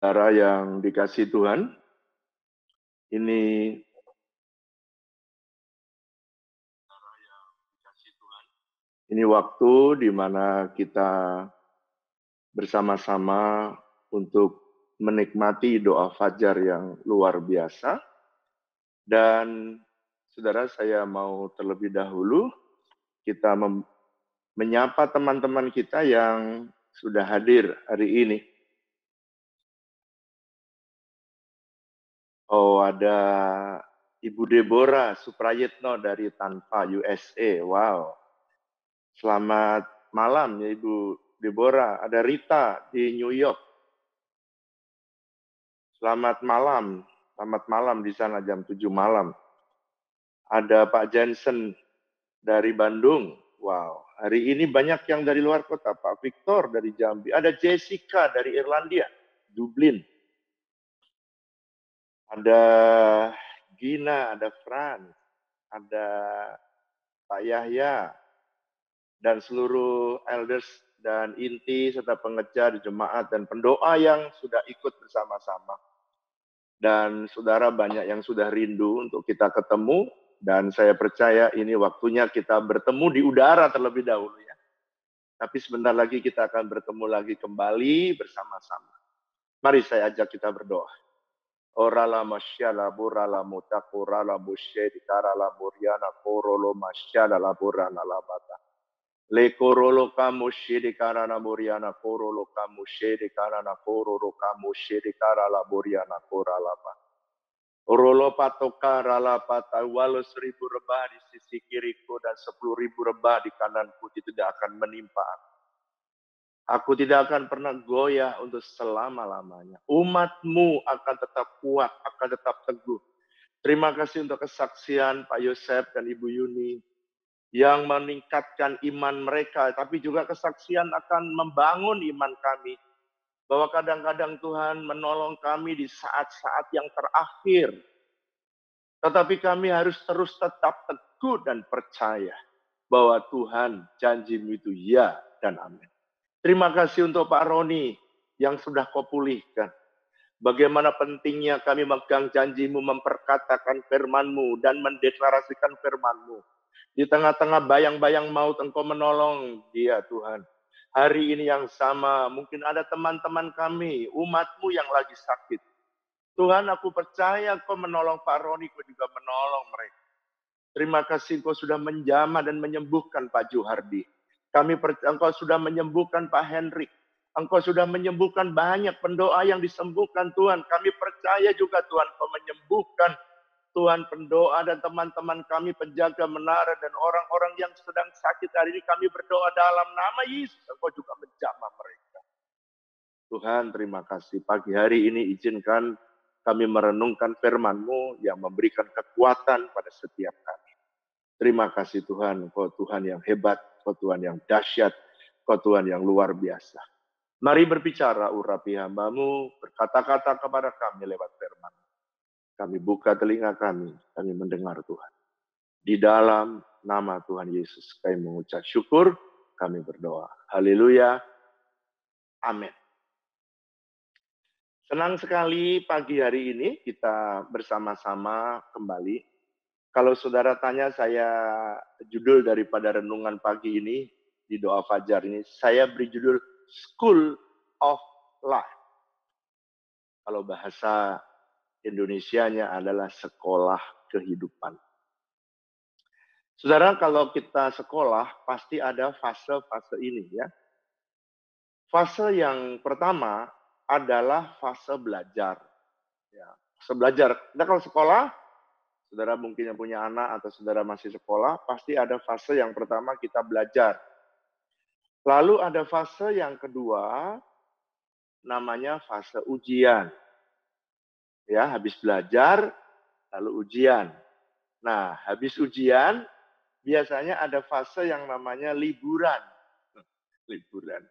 Saudara yang dikasih Tuhan, ini ini waktu di mana kita bersama-sama untuk menikmati doa fajar yang luar biasa. Dan saudara saya mau terlebih dahulu kita menyapa teman-teman kita yang sudah hadir hari ini. Ada Ibu Deborah Suprayitno dari Tanpa USA. Wow. Selamat malam ya Ibu Deborah. Ada Rita di New York. Selamat malam. Selamat malam di sana jam 7 malam. Ada Pak Jensen dari Bandung. Wow, hari ini banyak yang dari luar kota. Pak Victor dari Jambi. Ada Jessica dari Irlandia, Dublin. Ada Gina, ada Fran, ada Pak Yahya, dan seluruh elders dan inti serta pengejar jemaat dan pendoa yang sudah ikut bersama-sama. Dan saudara banyak yang sudah rindu untuk kita ketemu dan saya percaya ini waktunya kita bertemu di udara terlebih dahulu ya. Tapi sebentar lagi kita akan bertemu lagi kembali bersama-sama. Mari saya ajak kita berdoa. Orala masyala burala mutakurala musyedikara laburiana korolo masyala laburana labata. Le korolo kamu shedikara laburiana korolo kamu shedikara na korolo kamu shedikara laburiana koralapa. Rolo patoka rala pata walau seribu rebah di sisi kiriku dan sepuluh ribu rebah di kananku tidak akan menimpa aku. Aku tidak akan pernah goyah untuk selama-lamanya. Umatmu akan tetap kuat, akan tetap teguh. Terima kasih untuk kesaksian Pak Yosef dan Ibu Yuni yang meningkatkan iman mereka, tapi juga kesaksian akan membangun iman kami. Bahwa kadang-kadang Tuhan menolong kami di saat-saat yang terakhir. Tetapi kami harus terus tetap teguh dan percaya bahwa Tuhan janjimu itu ya dan amin. Terima kasih untuk Pak Roni yang sudah kau pulihkan. Bagaimana pentingnya kami megang janjimu, memperkatakan firmanmu, dan mendeklarasikan firmanmu. Di tengah-tengah bayang-bayang maut engkau menolong dia Tuhan. Hari ini yang sama, mungkin ada teman-teman kami, umatmu yang lagi sakit. Tuhan aku percaya kau menolong Pak Roni, kau juga menolong mereka. Terima kasih kau sudah menjamah dan menyembuhkan Pak Juhardi. Kami engkau sudah menyembuhkan Pak Henry. Engkau sudah menyembuhkan banyak pendoa yang disembuhkan Tuhan. Kami percaya juga Tuhan kau menyembuhkan Tuhan pendoa dan teman-teman kami penjaga menara dan orang-orang yang sedang sakit hari ini kami berdoa dalam nama Yesus. Engkau juga menjamah mereka. Tuhan terima kasih pagi hari ini izinkan kami merenungkan firman-Mu yang memberikan kekuatan pada setiap kami. Terima kasih Tuhan, Kau Tuhan yang hebat, Kau Tuhan yang dahsyat, Kau Tuhan yang luar biasa. Mari berbicara urapi hambamu, berkata-kata kepada kami lewat firman. Kami buka telinga kami, kami mendengar Tuhan. Di dalam nama Tuhan Yesus, kami mengucap syukur, kami berdoa. Haleluya. Amin. Senang sekali pagi hari ini kita bersama-sama kembali kalau saudara tanya saya judul daripada renungan pagi ini di doa fajar ini, saya beri judul School of Life. Kalau bahasa Indonesianya adalah sekolah kehidupan. Saudara, kalau kita sekolah pasti ada fase-fase ini ya. Fase yang pertama adalah fase belajar. Ya, fase belajar. Kita kalau sekolah saudara mungkin yang punya anak atau saudara masih sekolah, pasti ada fase yang pertama kita belajar. Lalu ada fase yang kedua, namanya fase ujian. Ya, habis belajar, lalu ujian. Nah, habis ujian, biasanya ada fase yang namanya liburan. liburan.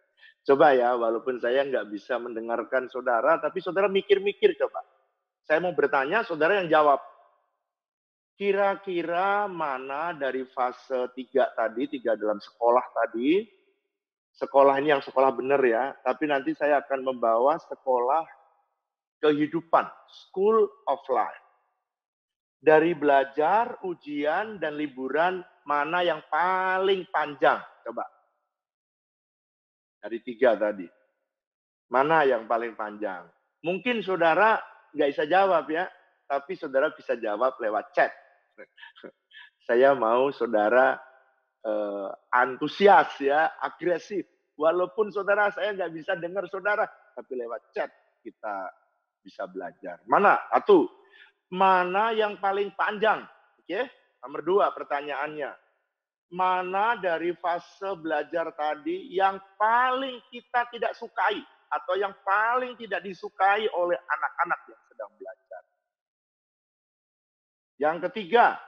Coba ya, walaupun saya nggak bisa mendengarkan saudara, tapi saudara mikir-mikir coba. Saya mau bertanya, saudara yang jawab. Kira-kira mana dari fase tiga tadi, tiga dalam sekolah tadi, sekolah ini yang sekolah benar ya, tapi nanti saya akan membawa sekolah kehidupan, school of life. Dari belajar, ujian, dan liburan, mana yang paling panjang? Coba. Dari tiga tadi. Mana yang paling panjang? Mungkin saudara nggak bisa jawab ya, tapi saudara bisa jawab lewat chat. Saya mau saudara uh, antusias ya, agresif. Walaupun saudara saya nggak bisa dengar saudara, tapi lewat chat kita bisa belajar. Mana? Satu, mana yang paling panjang? Oke, nomor dua pertanyaannya. Mana dari fase belajar tadi yang paling kita tidak sukai atau yang paling tidak disukai oleh anak-anak yang sedang belajar? Yang ketiga,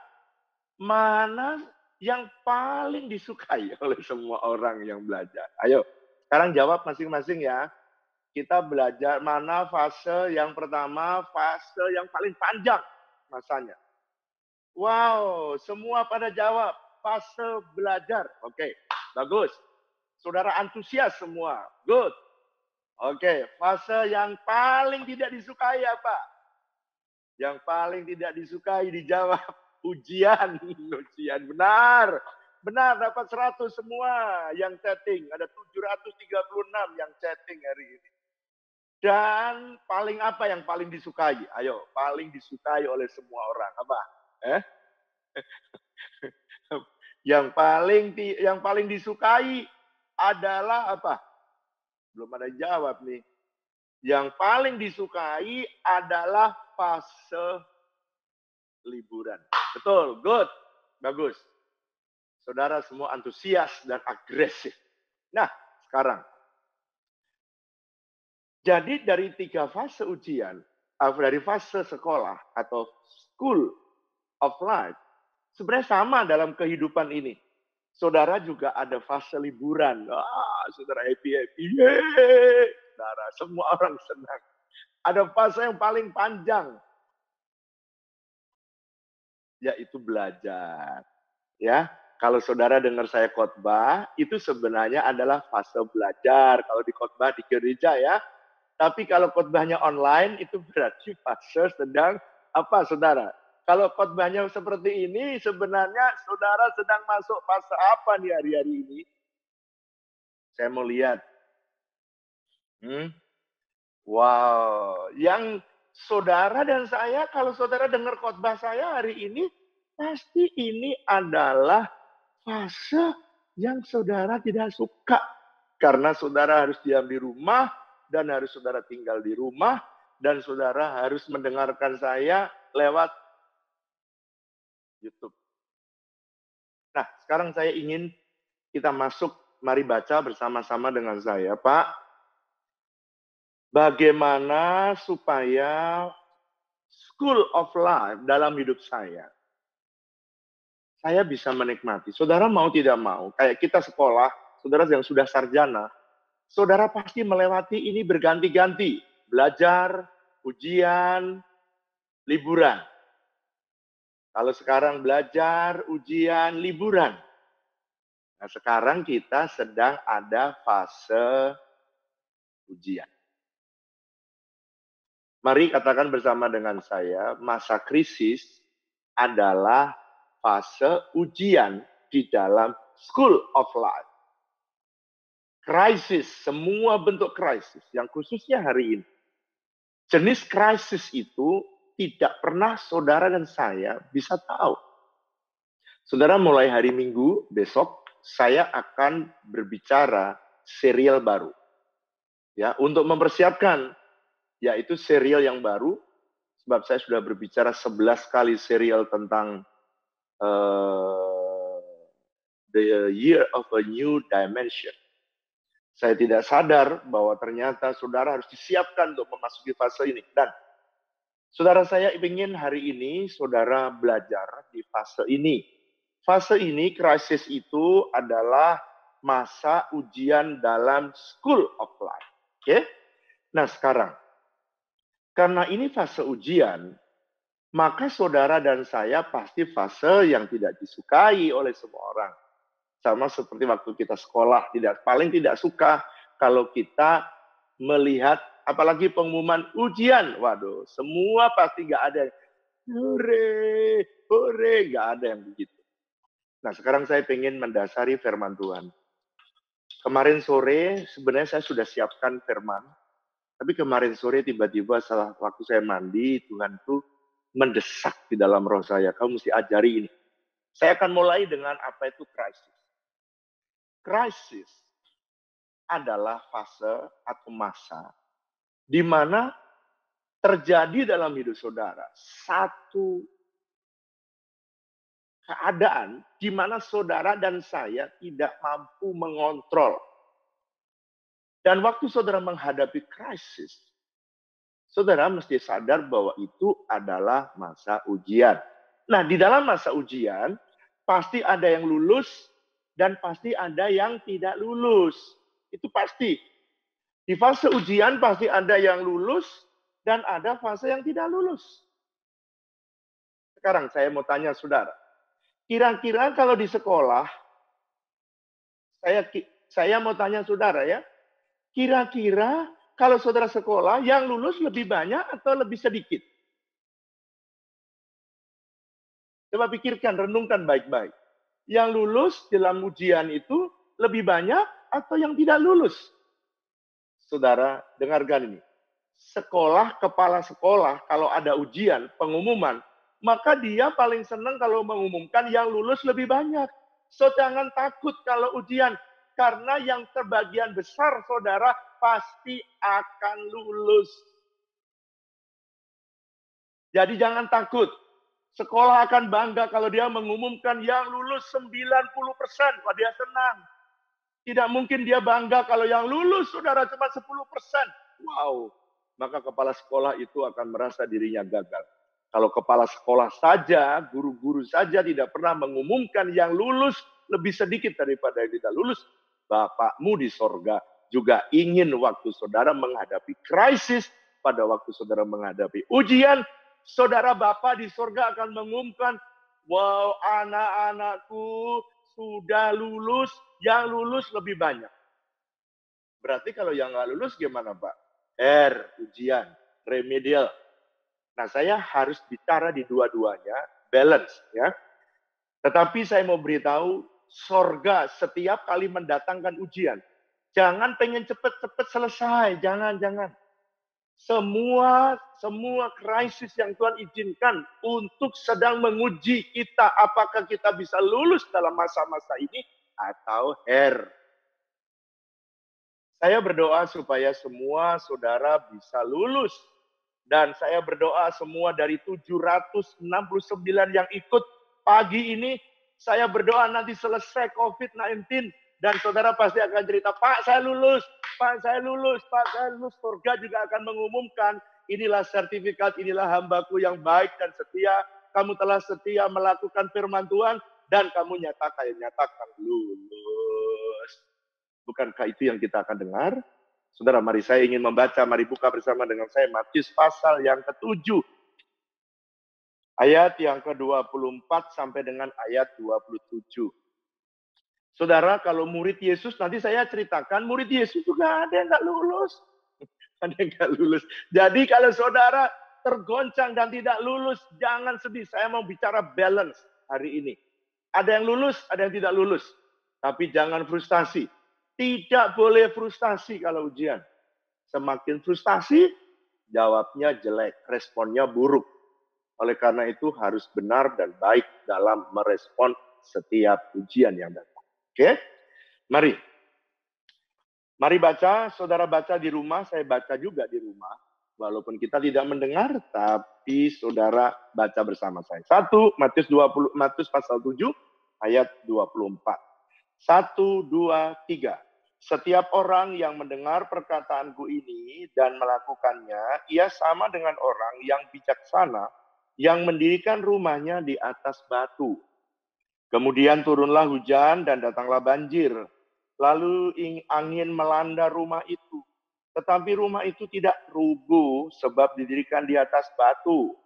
mana yang paling disukai oleh semua orang yang belajar? Ayo, sekarang jawab masing-masing ya. Kita belajar mana fase yang pertama, fase yang paling panjang masanya. Wow, semua pada jawab fase belajar. Oke, bagus. Saudara antusias semua. Good. Oke, fase yang paling tidak disukai apa? Yang paling tidak disukai dijawab ujian. Ujian benar. Benar dapat 100 semua yang chatting. Ada 736 yang chatting hari ini. Dan paling apa yang paling disukai? Ayo, paling disukai oleh semua orang. Apa? Eh? yang paling yang paling disukai adalah apa? Belum ada jawab nih. Yang paling disukai adalah fase liburan. Betul, good. Bagus. Saudara semua antusias dan agresif. Nah, sekarang. Jadi dari tiga fase ujian, eh, dari fase sekolah atau school of life, sebenarnya sama dalam kehidupan ini. Saudara juga ada fase liburan. Ah, saudara happy-happy. Saudara, semua orang senang. Ada fase yang paling panjang, yaitu belajar. Ya, kalau saudara dengar saya khotbah, itu sebenarnya adalah fase belajar. Kalau di khotbah di gereja ya. Tapi kalau khotbahnya online itu berarti fase sedang apa saudara? Kalau khotbahnya seperti ini sebenarnya saudara sedang masuk fase apa nih hari-hari ini? Saya mau lihat. Hmm? Wow, yang saudara dan saya, kalau saudara dengar khotbah saya hari ini, pasti ini adalah fase yang saudara tidak suka. Karena saudara harus diam di rumah, dan harus saudara tinggal di rumah, dan saudara harus mendengarkan saya lewat YouTube. Nah, sekarang saya ingin kita masuk, mari baca bersama-sama dengan saya. Pak, bagaimana supaya school of life dalam hidup saya. Saya bisa menikmati. Saudara mau tidak mau, kayak kita sekolah, saudara yang sudah sarjana, saudara pasti melewati ini berganti-ganti. Belajar, ujian, liburan. Kalau sekarang belajar, ujian, liburan. Nah sekarang kita sedang ada fase ujian. Mari katakan bersama dengan saya, masa krisis adalah fase ujian di dalam school of life. Krisis, semua bentuk krisis, yang khususnya hari ini. Jenis krisis itu tidak pernah saudara dan saya bisa tahu. Saudara mulai hari Minggu besok saya akan berbicara serial baru. Ya, untuk mempersiapkan yaitu serial yang baru, sebab saya sudah berbicara 11 kali serial tentang uh, the year of a new dimension. Saya tidak sadar bahwa ternyata saudara harus disiapkan untuk memasuki fase ini. Dan saudara saya ingin hari ini saudara belajar di fase ini. Fase ini, krisis itu adalah masa ujian dalam school of life. Oke? Okay? Nah sekarang, karena ini fase ujian, maka saudara dan saya pasti fase yang tidak disukai oleh semua orang. Sama seperti waktu kita sekolah, tidak paling tidak suka kalau kita melihat apalagi pengumuman ujian. Waduh, semua pasti nggak ada. Hore, hore, nggak ada yang begitu. Nah, sekarang saya ingin mendasari firman Tuhan. Kemarin sore sebenarnya saya sudah siapkan firman, tapi kemarin sore tiba-tiba salah waktu saya mandi, Tuhan tuh mendesak di dalam roh saya, kamu mesti ajari ini. Saya akan mulai dengan apa itu krisis. Krisis adalah fase atau masa di mana terjadi dalam hidup saudara satu keadaan di mana saudara dan saya tidak mampu mengontrol. Dan waktu saudara menghadapi krisis, saudara mesti sadar bahwa itu adalah masa ujian. Nah, di dalam masa ujian, pasti ada yang lulus dan pasti ada yang tidak lulus. Itu pasti. Di fase ujian pasti ada yang lulus dan ada fase yang tidak lulus. Sekarang saya mau tanya saudara, kira-kira kalau di sekolah, saya saya mau tanya saudara ya, kira-kira kalau saudara sekolah yang lulus lebih banyak atau lebih sedikit? Coba pikirkan, renungkan baik-baik. Yang lulus dalam ujian itu lebih banyak atau yang tidak lulus? Saudara, dengarkan ini. Sekolah, kepala sekolah, kalau ada ujian, pengumuman, maka dia paling senang kalau mengumumkan yang lulus lebih banyak. So, jangan takut kalau ujian. Karena yang terbagian besar, saudara, pasti akan lulus. Jadi jangan takut. Sekolah akan bangga kalau dia mengumumkan yang lulus 90%. Wah, dia senang. Tidak mungkin dia bangga kalau yang lulus saudara cuma 10%. Wow. Maka kepala sekolah itu akan merasa dirinya gagal. Kalau kepala sekolah saja, guru-guru saja tidak pernah mengumumkan yang lulus lebih sedikit daripada yang tidak lulus, Bapakmu di sorga juga ingin waktu saudara menghadapi krisis, pada waktu saudara menghadapi ujian, saudara Bapak di sorga akan mengumumkan, wow anak-anakku sudah lulus, yang lulus lebih banyak. Berarti kalau yang nggak lulus gimana Pak? R, ujian, remedial. Nah saya harus bicara di dua-duanya, balance ya. Tetapi saya mau beritahu, sorga setiap kali mendatangkan ujian. Jangan pengen cepet-cepet selesai, jangan, jangan semua semua krisis yang Tuhan izinkan untuk sedang menguji kita apakah kita bisa lulus dalam masa-masa ini atau her. Saya berdoa supaya semua saudara bisa lulus dan saya berdoa semua dari 769 yang ikut pagi ini saya berdoa nanti selesai COVID-19 dan saudara pasti akan cerita, Pak saya lulus, Pak saya lulus, Pak saya lulus. Surga juga akan mengumumkan, inilah sertifikat, inilah hambaku yang baik dan setia. Kamu telah setia melakukan firman Tuhan dan kamu nyatakan, nyatakan lulus. Bukankah itu yang kita akan dengar? Saudara, mari saya ingin membaca, mari buka bersama dengan saya Matius pasal yang ketujuh. Ayat yang ke-24 sampai dengan ayat 27. Saudara, kalau murid Yesus, nanti saya ceritakan, murid Yesus juga ada yang nggak lulus. Ada yang nggak lulus. Jadi kalau saudara tergoncang dan tidak lulus, jangan sedih. Saya mau bicara balance hari ini. Ada yang lulus, ada yang tidak lulus. Tapi jangan frustasi. Tidak boleh frustasi kalau ujian. Semakin frustasi, jawabnya jelek, responnya buruk. Oleh karena itu harus benar dan baik dalam merespon setiap ujian yang datang. Oke? Mari. Mari baca, saudara baca di rumah, saya baca juga di rumah. Walaupun kita tidak mendengar, tapi saudara baca bersama saya. Satu, Matius 20, Matius pasal 7, ayat 24. Satu, dua, tiga. Setiap orang yang mendengar perkataanku ini dan melakukannya, ia sama dengan orang yang bijaksana yang mendirikan rumahnya di atas batu. Kemudian turunlah hujan dan datanglah banjir. Lalu angin melanda rumah itu. Tetapi rumah itu tidak rubuh sebab didirikan di atas batu.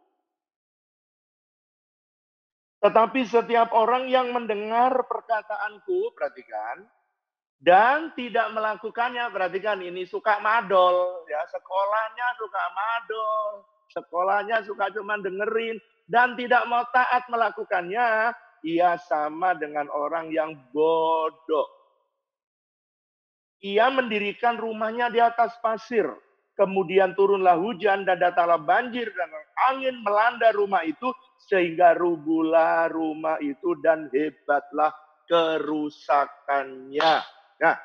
Tetapi setiap orang yang mendengar perkataanku, perhatikan, dan tidak melakukannya, perhatikan ini suka madol, ya sekolahnya suka madol, sekolahnya suka cuma dengerin dan tidak mau taat melakukannya, ia sama dengan orang yang bodoh. Ia mendirikan rumahnya di atas pasir, kemudian turunlah hujan dan datanglah banjir dan angin melanda rumah itu sehingga rubuhlah rumah itu dan hebatlah kerusakannya. Nah,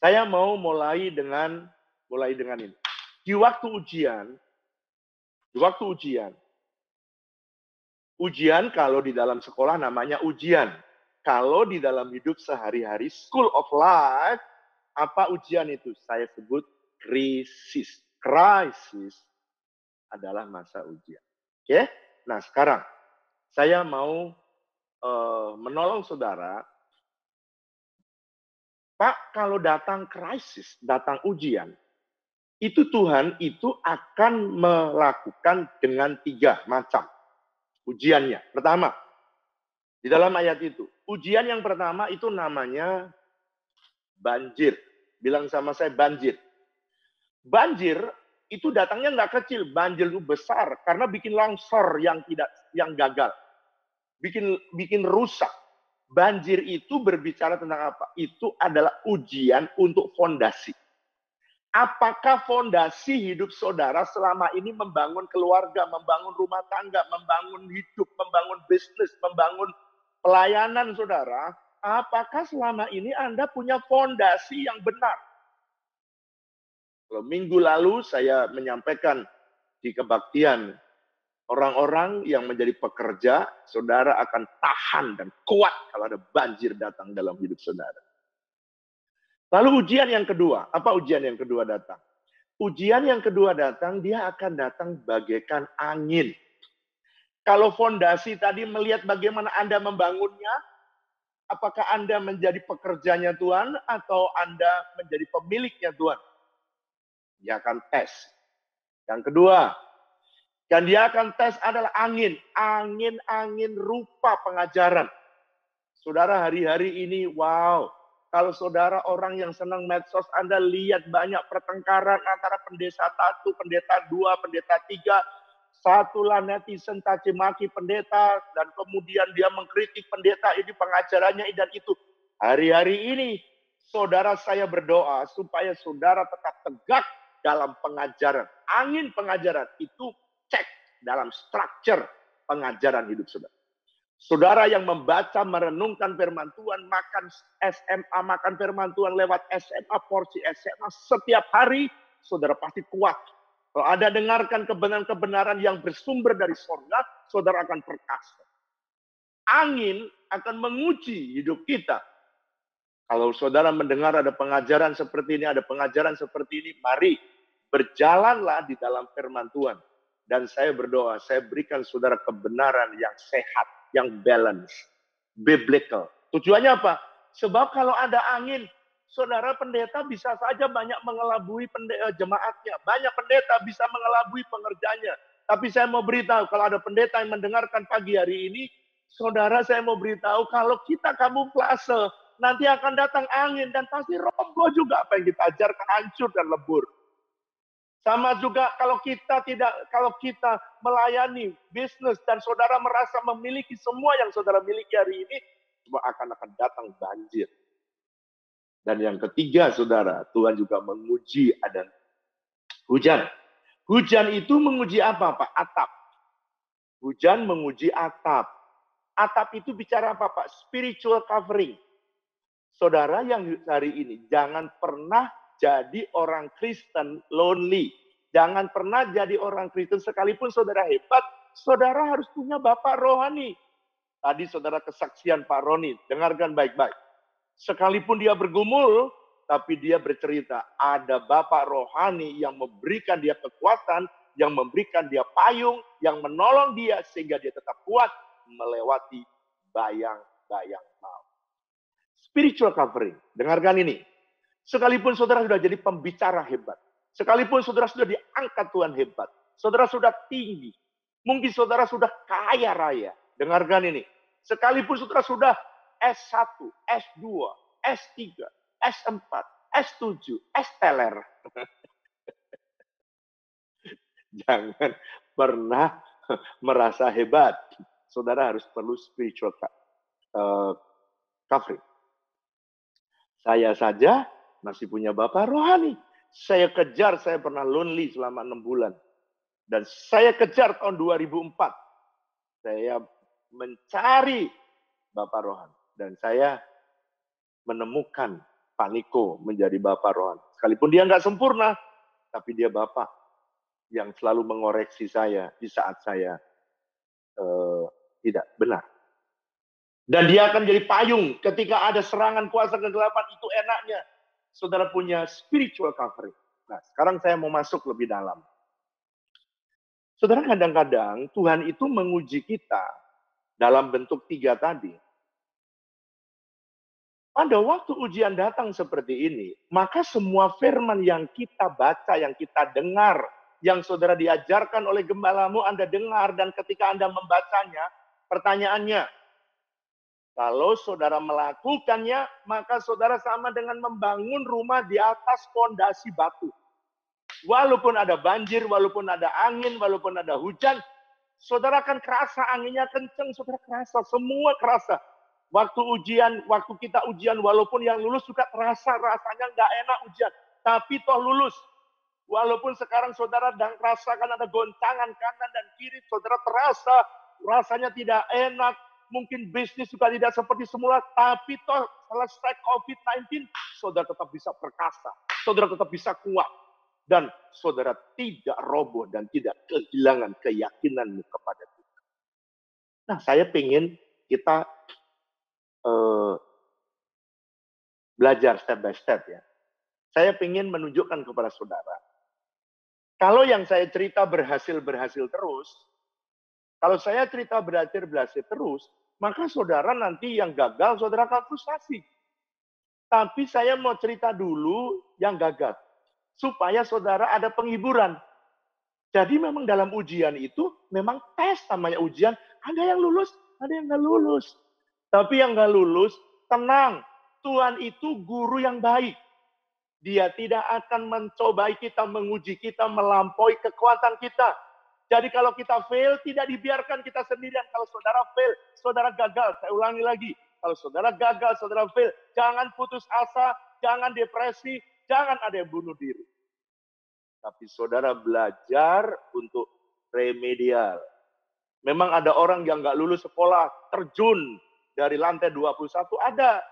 saya mau mulai dengan mulai dengan ini. Di waktu ujian, di waktu ujian, ujian kalau di dalam sekolah namanya ujian. Kalau di dalam hidup sehari-hari, school of life, apa ujian itu? Saya sebut krisis. Krisis adalah masa ujian. Oke? Nah, sekarang saya mau uh, menolong saudara Pak, kalau datang krisis, datang ujian, itu Tuhan itu akan melakukan dengan tiga macam ujiannya. Pertama, di dalam ayat itu, ujian yang pertama itu namanya banjir. Bilang sama saya banjir. Banjir itu datangnya nggak kecil, banjir itu besar karena bikin longsor yang tidak yang gagal, bikin bikin rusak Banjir itu berbicara tentang apa? Itu adalah ujian untuk fondasi. Apakah fondasi hidup saudara selama ini membangun keluarga, membangun rumah tangga, membangun hidup, membangun bisnis, membangun pelayanan saudara? Apakah selama ini Anda punya fondasi yang benar? Kalau minggu lalu saya menyampaikan di kebaktian Orang-orang yang menjadi pekerja, saudara akan tahan dan kuat kalau ada banjir datang dalam hidup saudara. Lalu ujian yang kedua, apa ujian yang kedua datang? Ujian yang kedua datang, dia akan datang bagaikan angin. Kalau fondasi tadi melihat bagaimana Anda membangunnya, apakah Anda menjadi pekerjanya Tuhan atau Anda menjadi pemiliknya Tuhan? Dia akan tes. Yang kedua, dan dia akan tes adalah angin. Angin-angin rupa pengajaran. Saudara hari-hari ini, wow. Kalau saudara orang yang senang medsos, Anda lihat banyak pertengkaran antara pendeta satu, pendeta dua, pendeta tiga. Satulah netizen caci maki pendeta, dan kemudian dia mengkritik pendeta ini pengajarannya dan itu. Hari-hari ini, saudara saya berdoa supaya saudara tetap tegak dalam pengajaran. Angin pengajaran itu cek dalam struktur pengajaran hidup saudara. Saudara yang membaca, merenungkan firman Tuhan, makan SMA, makan firman Tuhan lewat SMA, porsi SMA setiap hari, saudara pasti kuat. Kalau ada dengarkan kebenaran-kebenaran yang bersumber dari surga, saudara akan perkasa. Angin akan menguji hidup kita. Kalau saudara mendengar ada pengajaran seperti ini, ada pengajaran seperti ini, mari berjalanlah di dalam firman Tuhan. Dan saya berdoa, saya berikan saudara kebenaran yang sehat, yang balance, biblical. Tujuannya apa? Sebab kalau ada angin, saudara pendeta bisa saja banyak mengelabui pendeta, eh, jemaatnya. Banyak pendeta bisa mengelabui pengerjanya. Tapi saya mau beritahu, kalau ada pendeta yang mendengarkan pagi hari ini, saudara saya mau beritahu, kalau kita kamuflase, nanti akan datang angin dan pasti roboh juga apa yang kita ajarkan hancur dan lebur. Sama juga kalau kita tidak kalau kita melayani bisnis dan saudara merasa memiliki semua yang saudara miliki hari ini, cuma akan akan datang banjir. Dan yang ketiga, saudara, Tuhan juga menguji ada hujan. Hujan itu menguji apa, Pak? Atap. Hujan menguji atap. Atap itu bicara apa, Pak? Spiritual covering. Saudara yang hari ini, jangan pernah jadi orang Kristen lonely. Jangan pernah jadi orang Kristen sekalipun saudara hebat, saudara harus punya bapak rohani. Tadi saudara kesaksian Pak Roni, dengarkan baik-baik. Sekalipun dia bergumul, tapi dia bercerita, ada bapak rohani yang memberikan dia kekuatan, yang memberikan dia payung, yang menolong dia sehingga dia tetap kuat melewati bayang-bayang maut. Spiritual covering, dengarkan ini. Sekalipun saudara sudah jadi pembicara hebat. Sekalipun saudara sudah diangkat Tuhan hebat. Saudara sudah tinggi. Mungkin saudara sudah kaya raya. Dengarkan ini. Sekalipun saudara sudah S1, S2, S3, S4, S7, S teler. Jangan pernah merasa hebat. Saudara harus perlu spiritual uh, covering. Saya saja masih punya bapak rohani. Saya kejar, saya pernah lonely selama enam bulan. Dan saya kejar tahun 2004. Saya mencari bapak rohani. Dan saya menemukan Paniko menjadi bapak rohani. Sekalipun dia nggak sempurna, tapi dia bapak yang selalu mengoreksi saya di saat saya uh, tidak benar. Dan dia akan jadi payung ketika ada serangan kuasa kegelapan itu enaknya. Saudara punya spiritual covering. Nah, sekarang saya mau masuk lebih dalam. Saudara kadang-kadang Tuhan itu menguji kita dalam bentuk tiga tadi. Pada waktu ujian datang seperti ini, maka semua firman yang kita baca, yang kita dengar, yang saudara diajarkan oleh gembalamu Anda dengar dan ketika Anda membacanya, pertanyaannya, kalau saudara melakukannya, maka saudara sama dengan membangun rumah di atas fondasi batu. Walaupun ada banjir, walaupun ada angin, walaupun ada hujan, saudara akan kerasa anginnya kenceng, saudara kerasa, semua kerasa. Waktu ujian, waktu kita ujian, walaupun yang lulus juga terasa rasanya nggak enak ujian, tapi toh lulus. Walaupun sekarang saudara dan rasakan ada goncangan kanan dan kiri, saudara terasa rasanya tidak enak, mungkin bisnis juga tidak seperti semula, tapi toh selesai COVID-19, saudara tetap bisa perkasa, saudara tetap bisa kuat, dan saudara tidak roboh dan tidak kehilangan keyakinanmu kepada Tuhan. Nah, saya ingin kita uh, belajar step by step ya. Saya ingin menunjukkan kepada saudara kalau yang saya cerita berhasil-berhasil terus, kalau saya cerita berhasil-berhasil terus, maka saudara nanti yang gagal, saudara akan frustasi. Tapi saya mau cerita dulu yang gagal. Supaya saudara ada penghiburan. Jadi memang dalam ujian itu, memang tes namanya ujian. Ada yang lulus, ada yang nggak lulus. Tapi yang nggak lulus, tenang. Tuhan itu guru yang baik. Dia tidak akan mencobai kita, menguji kita, melampaui kekuatan kita. Jadi kalau kita fail, tidak dibiarkan kita sendirian. Kalau saudara fail, saudara gagal. Saya ulangi lagi. Kalau saudara gagal, saudara fail. Jangan putus asa, jangan depresi, jangan ada yang bunuh diri. Tapi saudara belajar untuk remedial. Memang ada orang yang nggak lulus sekolah, terjun dari lantai 21, ada.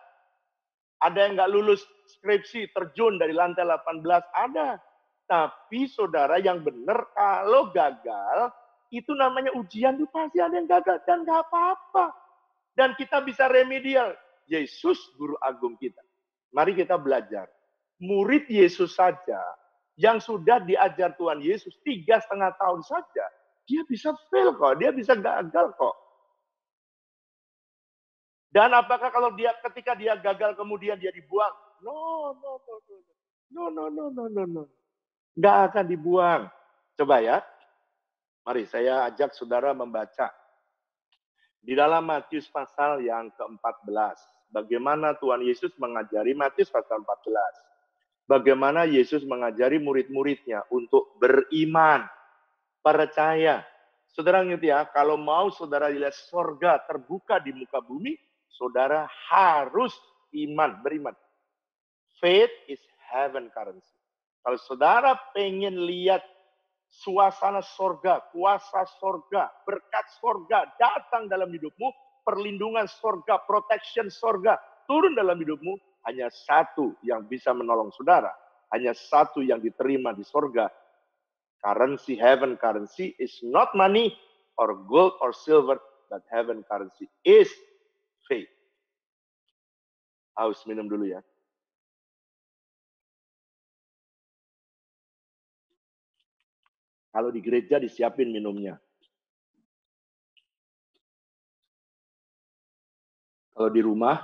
Ada yang nggak lulus skripsi, terjun dari lantai 18, ada. Tapi saudara yang benar, kalau gagal, itu namanya ujian itu pasti ada yang gagal. Dan nggak apa-apa. Dan kita bisa remedial. Yesus guru agung kita. Mari kita belajar. Murid Yesus saja yang sudah diajar Tuhan Yesus tiga setengah tahun saja, dia bisa fail kok, dia bisa gagal kok. Dan apakah kalau dia ketika dia gagal kemudian dia dibuang? No, no, no, no, no, no, no, no, no, no. Nggak akan dibuang. Coba ya. Mari saya ajak saudara membaca. Di dalam Matius pasal yang ke-14. Bagaimana Tuhan Yesus mengajari Matius pasal 14. Bagaimana Yesus mengajari murid-muridnya untuk beriman. Percaya. Saudara ngerti ya, kalau mau saudara lihat sorga terbuka di muka bumi, saudara harus iman, beriman. Faith is heaven currency. Kalau saudara pengen lihat suasana sorga, kuasa sorga, berkat sorga datang dalam hidupmu, perlindungan sorga, protection sorga turun dalam hidupmu, hanya satu yang bisa menolong saudara. Hanya satu yang diterima di sorga. Currency, heaven currency is not money or gold or silver, but heaven currency is faith. Haus minum dulu ya. Kalau di gereja disiapin minumnya. Kalau di rumah,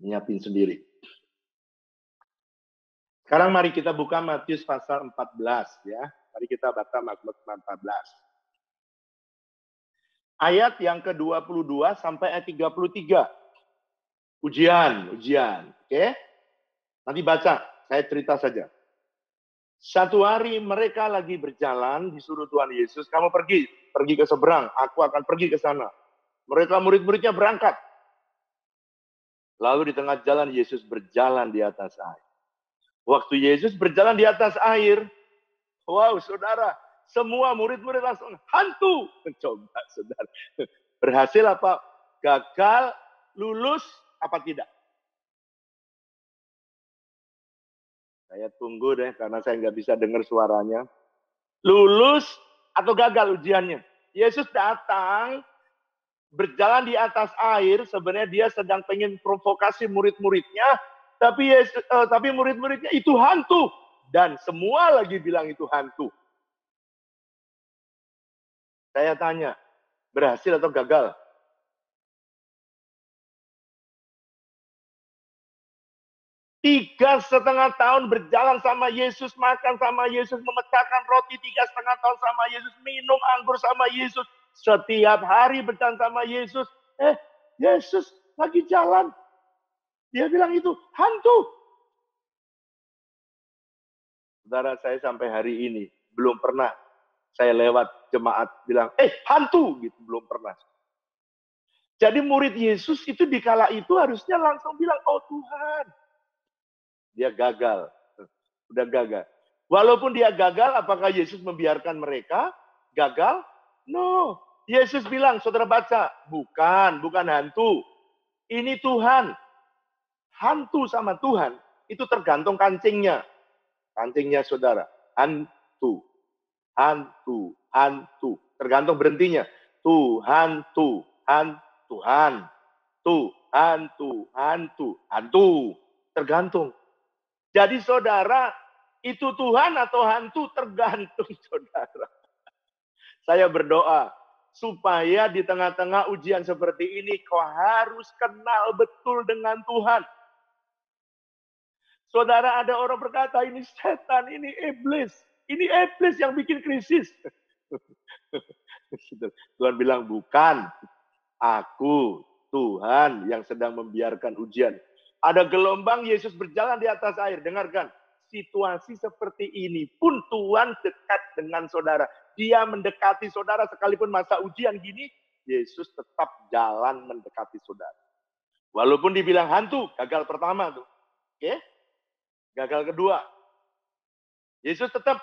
nyiapin sendiri. Sekarang mari kita buka Matius pasal 14 ya. Mari kita baca Matius 14 ayat yang ke-22 sampai ayat 33. Ujian, ujian. Oke? Nanti baca, saya cerita saja. Satu hari mereka lagi berjalan, disuruh Tuhan Yesus, kamu pergi, pergi ke seberang, aku akan pergi ke sana. Mereka murid-muridnya berangkat. Lalu di tengah jalan Yesus berjalan di atas air. Waktu Yesus berjalan di atas air, wow saudara, semua murid-murid langsung hantu. Coba saudara, berhasil apa? Gagal, lulus, apa tidak? Saya tunggu deh karena saya nggak bisa dengar suaranya. Lulus atau gagal ujiannya? Yesus datang berjalan di atas air, sebenarnya dia sedang pengen provokasi murid-muridnya, tapi Yesus, uh, tapi murid-muridnya itu hantu dan semua lagi bilang itu hantu. Saya tanya, berhasil atau gagal? Tiga setengah tahun berjalan sama Yesus, makan sama Yesus, memecahkan roti tiga setengah tahun sama Yesus, minum anggur sama Yesus. Setiap hari berjalan sama Yesus. Eh, Yesus lagi jalan. Dia bilang itu hantu. Saudara saya sampai hari ini belum pernah saya lewat jemaat bilang, eh hantu gitu, belum pernah. Jadi murid Yesus itu di kala itu harusnya langsung bilang, oh Tuhan, dia gagal. Udah gagal. Walaupun dia gagal, apakah Yesus membiarkan mereka gagal? No. Yesus bilang, saudara baca, bukan, bukan hantu. Ini Tuhan. Hantu sama Tuhan, itu tergantung kancingnya. Kancingnya saudara. Hantu. Hantu. Hantu. Tergantung berhentinya. Tuhan, Tuhan, Tuhan. Tuhan, Tuhan, Tuhan. Hantu. Tergantung. Jadi saudara, itu Tuhan atau hantu tergantung saudara. Saya berdoa supaya di tengah-tengah ujian seperti ini kau harus kenal betul dengan Tuhan. Saudara ada orang berkata ini setan, ini iblis. Ini iblis yang bikin krisis. Tuhan bilang bukan. Aku Tuhan yang sedang membiarkan ujian. Ada gelombang Yesus berjalan di atas air. Dengarkan, situasi seperti ini pun Tuhan dekat dengan saudara. Dia mendekati saudara sekalipun masa ujian gini, Yesus tetap jalan mendekati saudara. Walaupun dibilang hantu, gagal pertama tuh. Oke? Gagal kedua. Yesus tetap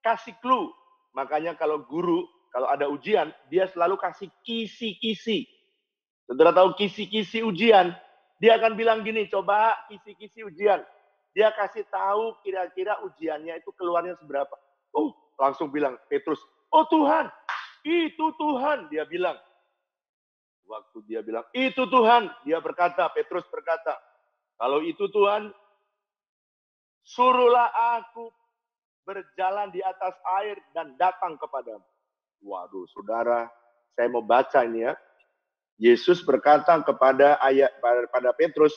kasih clue. Makanya kalau guru, kalau ada ujian, dia selalu kasih kisi-kisi. Saudara tahu kisi-kisi ujian? Dia akan bilang gini, coba kisi-kisi ujian. Dia kasih tahu kira-kira ujiannya itu keluarnya seberapa. Oh, langsung bilang Petrus, oh Tuhan, itu Tuhan. Dia bilang. Waktu dia bilang, itu Tuhan. Dia berkata, Petrus berkata, kalau itu Tuhan, suruhlah aku berjalan di atas air dan datang kepadamu. Waduh, saudara, saya mau baca ini ya. Yesus berkata kepada ayat pada Petrus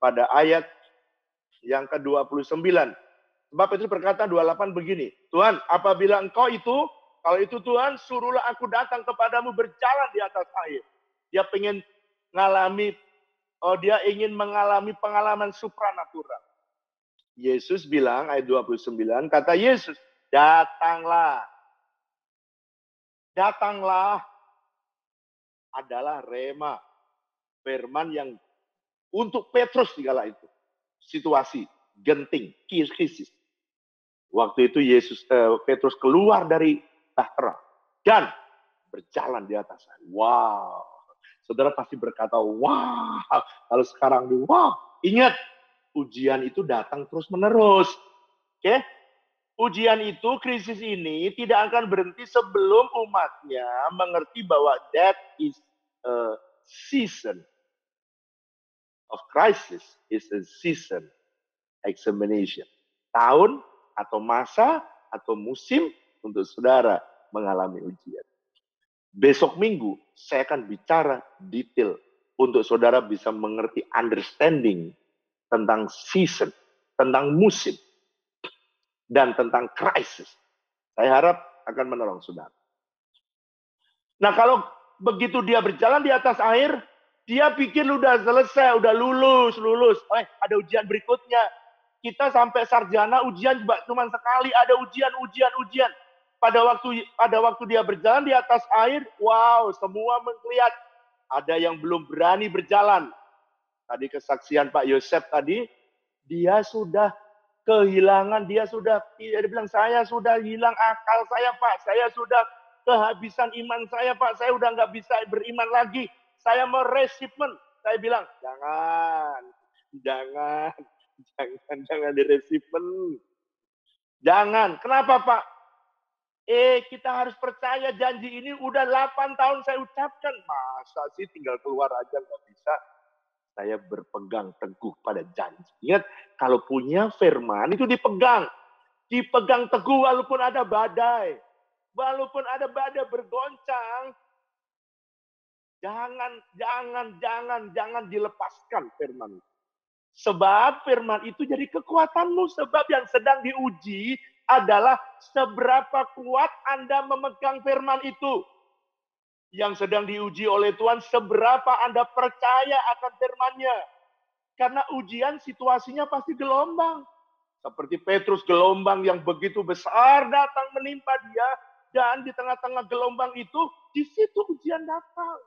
pada ayat yang ke-29. Sebab Petrus berkata 28 begini, Tuhan, apabila engkau itu, kalau itu Tuhan, suruhlah aku datang kepadamu berjalan di atas air. Dia pengen mengalami, oh dia ingin mengalami pengalaman supranatural. Yesus bilang, ayat 29, kata Yesus, datanglah. Datanglah adalah rema. Firman yang untuk Petrus di kala itu. Situasi genting, krisis. Waktu itu Yesus eh, Petrus keluar dari bahtera dan berjalan di atas. Wow. Saudara pasti berkata, wow. Kalau sekarang di wow. Ingat, ujian itu datang terus menerus. Oke? Okay? Ujian itu, krisis ini tidak akan berhenti sebelum umatnya mengerti bahwa that is a season of crisis, is a season examination. Tahun atau masa atau musim untuk saudara mengalami ujian. Besok minggu saya akan bicara detail untuk saudara bisa mengerti understanding tentang season, tentang musim dan tentang krisis. Saya harap akan menolong saudara. Nah kalau begitu dia berjalan di atas air, Dia pikir udah selesai, udah lulus, lulus. Eh, ada ujian berikutnya. Kita sampai sarjana ujian cuma sekali ada ujian, ujian, ujian. Pada waktu pada waktu dia berjalan di atas air, wow, semua melihat ada yang belum berani berjalan. Tadi kesaksian Pak Yosef tadi, dia sudah kehilangan, dia sudah, dia bilang, saya sudah hilang akal saya Pak, saya sudah kehabisan iman saya Pak, saya udah nggak bisa beriman lagi, saya mau resipmen. Saya bilang, jangan, jangan, jangan, jangan diresipmen. Jangan, kenapa Pak? Eh, kita harus percaya janji ini udah 8 tahun saya ucapkan. Masa sih tinggal keluar aja nggak bisa? Saya berpegang teguh pada janji. Ingat, kalau punya firman itu dipegang. Dipegang teguh walaupun ada badai. Walaupun ada badai bergoncang. Jangan, jangan, jangan, jangan dilepaskan firman. Sebab firman itu jadi kekuatanmu. Sebab yang sedang diuji adalah seberapa kuat Anda memegang firman itu. Yang sedang diuji oleh Tuhan, seberapa Anda percaya akan firman-Nya. Karena ujian situasinya pasti gelombang. Seperti Petrus gelombang yang begitu besar datang menimpa dia. Dan di tengah-tengah gelombang itu, di situ ujian datang.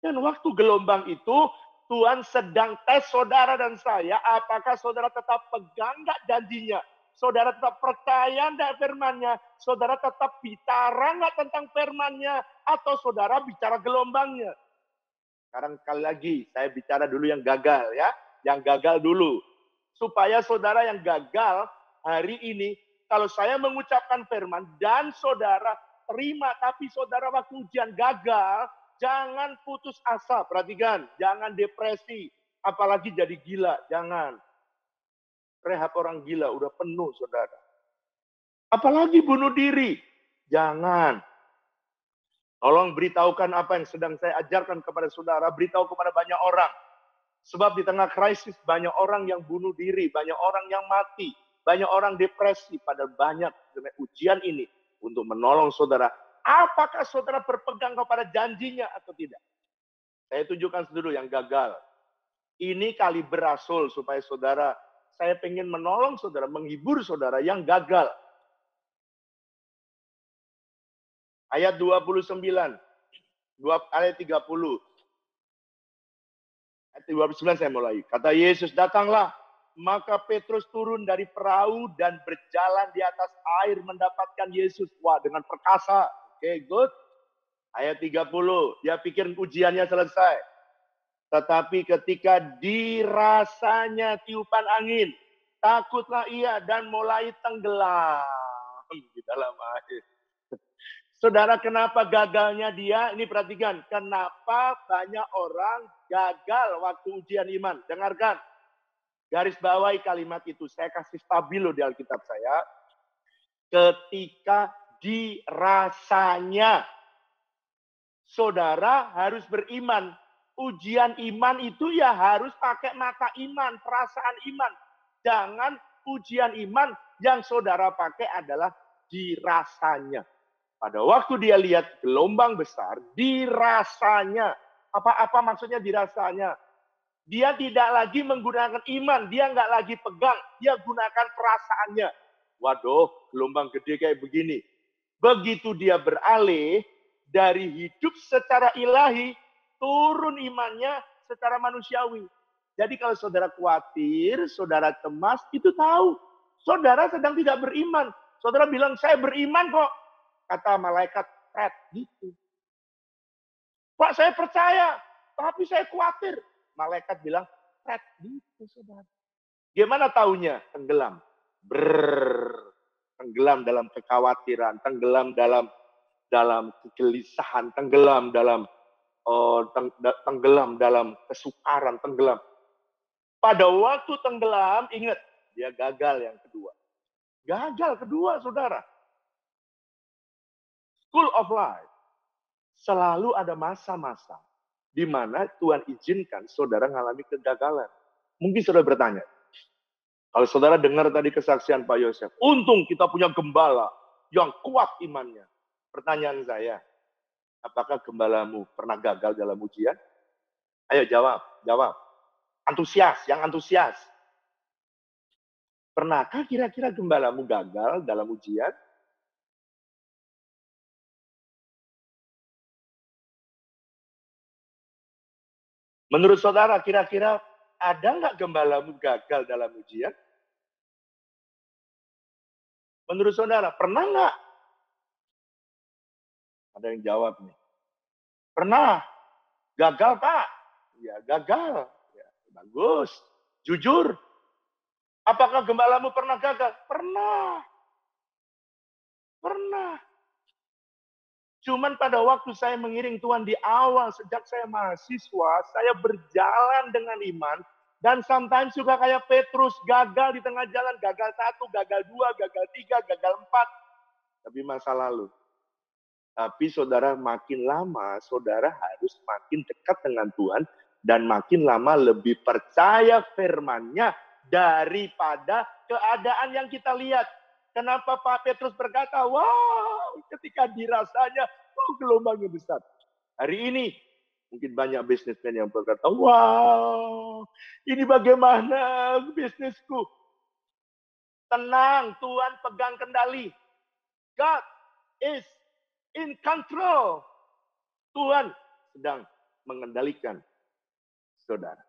Dan waktu gelombang itu, Tuhan sedang tes saudara dan saya, apakah saudara tetap pegang nggak janjinya? Saudara tetap percaya nggak firmannya? Saudara tetap bicara nggak tentang firmannya? Atau saudara bicara gelombangnya? Sekarang sekali lagi, saya bicara dulu yang gagal ya. Yang gagal dulu. Supaya saudara yang gagal hari ini, kalau saya mengucapkan firman dan saudara terima, tapi saudara waktu ujian gagal, Jangan putus asa, perhatikan. Jangan depresi, apalagi jadi gila. Jangan. Rehab orang gila, udah penuh saudara. Apalagi bunuh diri. Jangan. Tolong beritahukan apa yang sedang saya ajarkan kepada saudara. Beritahu kepada banyak orang. Sebab di tengah krisis banyak orang yang bunuh diri, banyak orang yang mati, banyak orang depresi. Pada banyak ujian ini untuk menolong saudara Apakah saudara berpegang kepada janjinya atau tidak? Saya tunjukkan dulu yang gagal. Ini kali berasul supaya saudara, saya pengen menolong saudara, menghibur saudara yang gagal. Ayat 29, ayat 30. Ayat 29 saya mulai. Kata Yesus, datanglah. Maka Petrus turun dari perahu dan berjalan di atas air mendapatkan Yesus. Wah, dengan perkasa okay, good. Ayat 30, dia pikir ujiannya selesai. Tetapi ketika dirasanya tiupan angin, takutlah ia dan mulai tenggelam di dalam air. Saudara, kenapa gagalnya dia? Ini perhatikan, kenapa banyak orang gagal waktu ujian iman? Dengarkan, garis bawahi kalimat itu. Saya kasih stabilo di Alkitab saya. Ketika dirasanya. Saudara harus beriman. Ujian iman itu ya harus pakai mata iman, perasaan iman. Jangan ujian iman yang saudara pakai adalah dirasanya. Pada waktu dia lihat gelombang besar, dirasanya. Apa-apa maksudnya dirasanya? Dia tidak lagi menggunakan iman, dia nggak lagi pegang, dia gunakan perasaannya. Waduh, gelombang gede kayak begini. Begitu dia beralih dari hidup secara ilahi, turun imannya secara manusiawi. Jadi kalau saudara khawatir, saudara cemas, itu tahu. Saudara sedang tidak beriman. Saudara bilang, saya beriman kok. Kata malaikat, Fred, gitu. Pak, saya percaya, tapi saya khawatir. Malaikat bilang, Fred, gitu saudara. Gimana taunya? Tenggelam. Brrr tenggelam dalam kekhawatiran, tenggelam dalam dalam kegelisahan, tenggelam dalam oh, teng, tenggelam dalam kesukaran, tenggelam. Pada waktu tenggelam, ingat dia gagal yang kedua. Gagal kedua, saudara. School of life selalu ada masa-masa di mana Tuhan izinkan saudara mengalami kegagalan. Mungkin saudara bertanya, kalau saudara dengar tadi kesaksian Pak Yosef, untung kita punya gembala yang kuat imannya. Pertanyaan saya, Apakah gembalamu pernah gagal dalam ujian? Ayo jawab, jawab. Antusias, yang antusias. Pernahkah kira-kira gembalamu gagal dalam ujian? Menurut saudara, kira-kira ada nggak gembalamu gagal dalam ujian? Menurut saudara, pernah nggak? Ada yang jawab nih. Pernah. Gagal, Pak. Ya, gagal. Ya, bagus. Jujur. Apakah gembalamu pernah gagal? Pernah. Pernah. Cuman pada waktu saya mengiring Tuhan di awal, sejak saya mahasiswa, saya berjalan dengan iman, dan sometimes juga kayak Petrus, gagal di tengah jalan, gagal satu, gagal dua, gagal tiga, gagal empat. Tapi masa lalu. Tapi saudara makin lama, saudara harus makin dekat dengan Tuhan, dan makin lama lebih percaya firman-Nya daripada keadaan yang kita lihat. Kenapa Pak Petrus berkata, wow, ketika dirasanya, oh gelombangnya besar. Hari ini, mungkin banyak bisnismen yang berkata, wow, ini bagaimana bisnisku. Tenang, Tuhan pegang kendali. God is in control. Tuhan sedang mengendalikan saudara.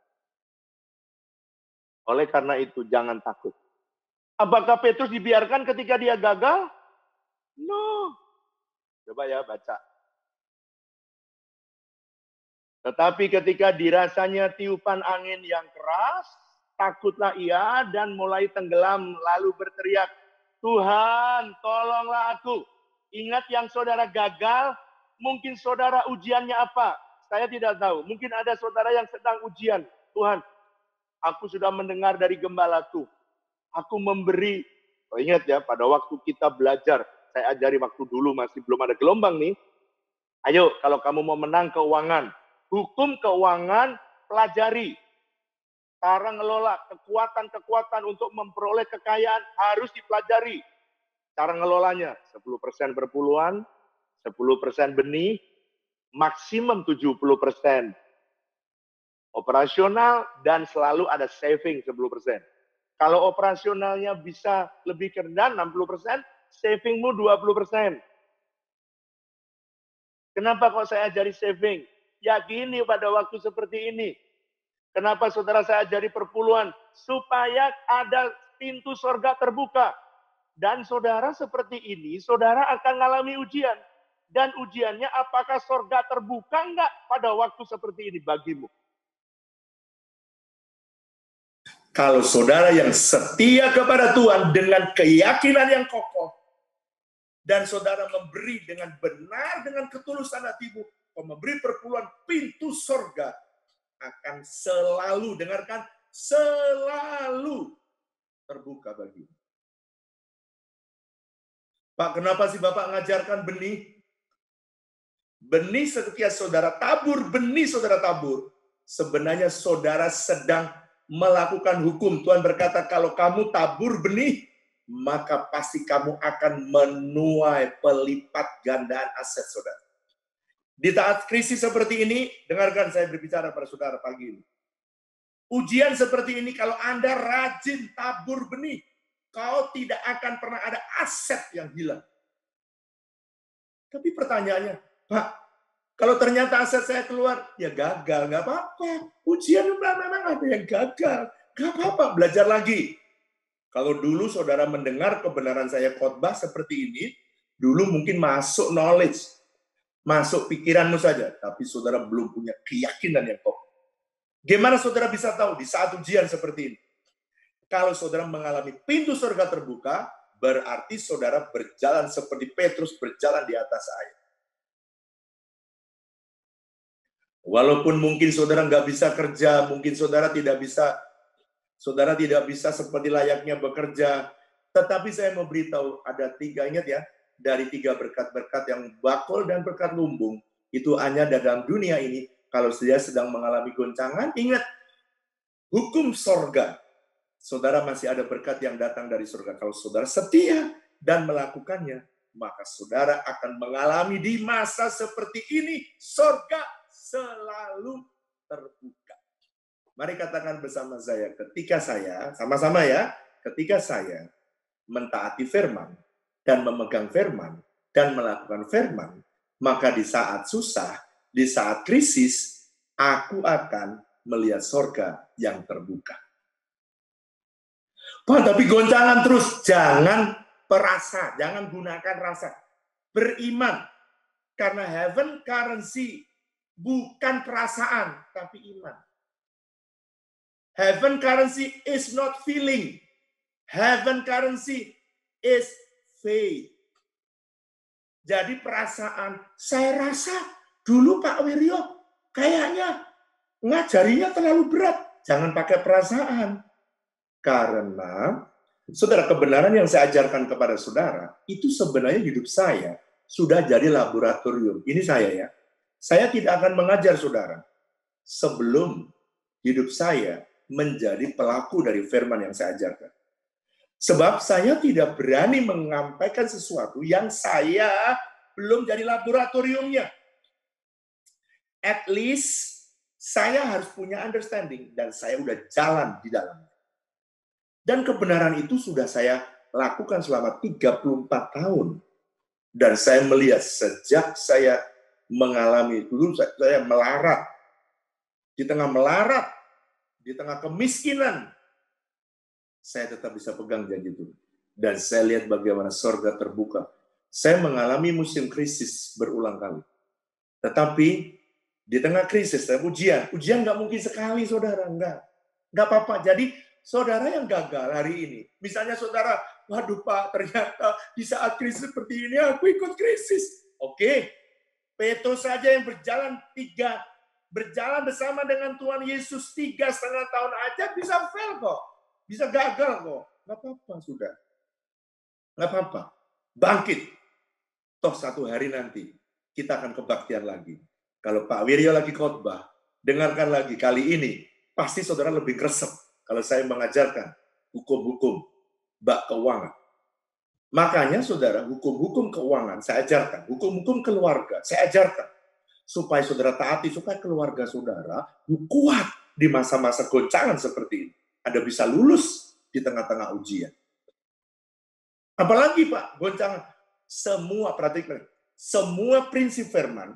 Oleh karena itu, jangan takut. Apakah Petrus dibiarkan ketika dia gagal? No. Coba ya baca. Tetapi ketika dirasanya tiupan angin yang keras, takutlah ia dan mulai tenggelam lalu berteriak, Tuhan tolonglah aku. Ingat yang saudara gagal, mungkin saudara ujiannya apa? Saya tidak tahu. Mungkin ada saudara yang sedang ujian. Tuhan, aku sudah mendengar dari gembalaku aku memberi. Oh, ingat ya, pada waktu kita belajar, saya ajari waktu dulu masih belum ada gelombang nih. Ayo, kalau kamu mau menang keuangan, hukum keuangan pelajari. Cara ngelola kekuatan-kekuatan untuk memperoleh kekayaan harus dipelajari. Cara ngelolanya 10% berpuluhan, 10% benih, maksimum 70% operasional dan selalu ada saving 10%. Kalau operasionalnya bisa lebih rendah 60%, savingmu 20%. Kenapa kok saya ajari saving? Ya gini pada waktu seperti ini. Kenapa saudara saya ajari perpuluhan? Supaya ada pintu sorga terbuka. Dan saudara seperti ini, saudara akan mengalami ujian. Dan ujiannya apakah sorga terbuka enggak pada waktu seperti ini bagimu? Kalau saudara yang setia kepada Tuhan dengan keyakinan yang kokoh, dan saudara memberi dengan benar dengan ketulusan hatimu, memberi perpuluhan pintu sorga akan selalu, dengarkan, selalu terbuka bagi. Pak, kenapa sih Bapak ngajarkan benih? Benih setiap saudara tabur, benih saudara tabur, sebenarnya saudara sedang melakukan hukum. Tuhan berkata, kalau kamu tabur benih, maka pasti kamu akan menuai pelipat gandaan aset saudara. Di saat krisis seperti ini, dengarkan saya berbicara pada saudara pagi ini. Ujian seperti ini, kalau Anda rajin tabur benih, kau tidak akan pernah ada aset yang hilang. Tapi pertanyaannya, Pak, kalau ternyata aset saya keluar, ya gagal, nggak apa-apa. Ujian memang ada yang gagal, nggak apa-apa, belajar lagi. Kalau dulu saudara mendengar kebenaran saya khotbah seperti ini, dulu mungkin masuk knowledge, masuk pikiranmu saja, tapi saudara belum punya keyakinan yang kokoh. Gimana saudara bisa tahu di saat ujian seperti ini? Kalau saudara mengalami pintu surga terbuka, berarti saudara berjalan seperti Petrus berjalan di atas air. Walaupun mungkin saudara nggak bisa kerja, mungkin saudara tidak bisa, saudara tidak bisa seperti layaknya bekerja. Tetapi saya mau beritahu, ada tiga, ingat ya, dari tiga berkat-berkat yang bakul dan berkat lumbung, itu hanya dalam dunia ini, kalau dia sedang mengalami goncangan, ingat, hukum sorga. Saudara masih ada berkat yang datang dari surga. Kalau saudara setia dan melakukannya, maka saudara akan mengalami di masa seperti ini, sorga selalu terbuka. Mari katakan bersama saya, ketika saya, sama-sama ya, ketika saya mentaati firman dan memegang firman dan melakukan firman, maka di saat susah, di saat krisis, aku akan melihat sorga yang terbuka. Pak, tapi goncangan terus. Jangan perasa, jangan gunakan rasa. Beriman. Karena heaven currency bukan perasaan, tapi iman. Heaven currency is not feeling. Heaven currency is faith. Jadi perasaan, saya rasa dulu Pak Wiryo kayaknya ngajarinya terlalu berat. Jangan pakai perasaan. Karena saudara kebenaran yang saya ajarkan kepada saudara itu sebenarnya hidup saya sudah jadi laboratorium. Ini saya ya. Saya tidak akan mengajar saudara sebelum hidup saya menjadi pelaku dari firman yang saya ajarkan. Sebab saya tidak berani menyampaikan sesuatu yang saya belum jadi laboratoriumnya. At least saya harus punya understanding dan saya udah jalan di dalamnya. Dan kebenaran itu sudah saya lakukan selama 34 tahun. Dan saya melihat sejak saya mengalami dulu saya melarat. Di tengah melarat, di tengah kemiskinan, saya tetap bisa pegang janji itu. Dan saya lihat bagaimana sorga terbuka. Saya mengalami musim krisis berulang kali. Tetapi di tengah krisis, saya ujian. Ujian nggak mungkin sekali, saudara. Nggak. Nggak apa-apa. Jadi saudara yang gagal hari ini. Misalnya saudara, waduh Pak, ternyata di saat krisis seperti ini aku ikut krisis. Oke, Petrus saja yang berjalan tiga, berjalan bersama dengan Tuhan Yesus tiga setengah tahun aja bisa fail kok. Bisa gagal kok. Gak apa-apa sudah. Gak apa-apa. Bangkit. Toh satu hari nanti kita akan kebaktian lagi. Kalau Pak Wiryo lagi khotbah, dengarkan lagi kali ini, pasti saudara lebih gresep kalau saya mengajarkan hukum-hukum bak keuangan. Makanya saudara, hukum-hukum keuangan saya ajarkan, hukum-hukum keluarga saya ajarkan. Supaya saudara taati, supaya keluarga saudara kuat di masa-masa goncangan seperti ini. Ada bisa lulus di tengah-tengah ujian. Apalagi Pak, goncangan. Semua, perhatikan, semua prinsip firman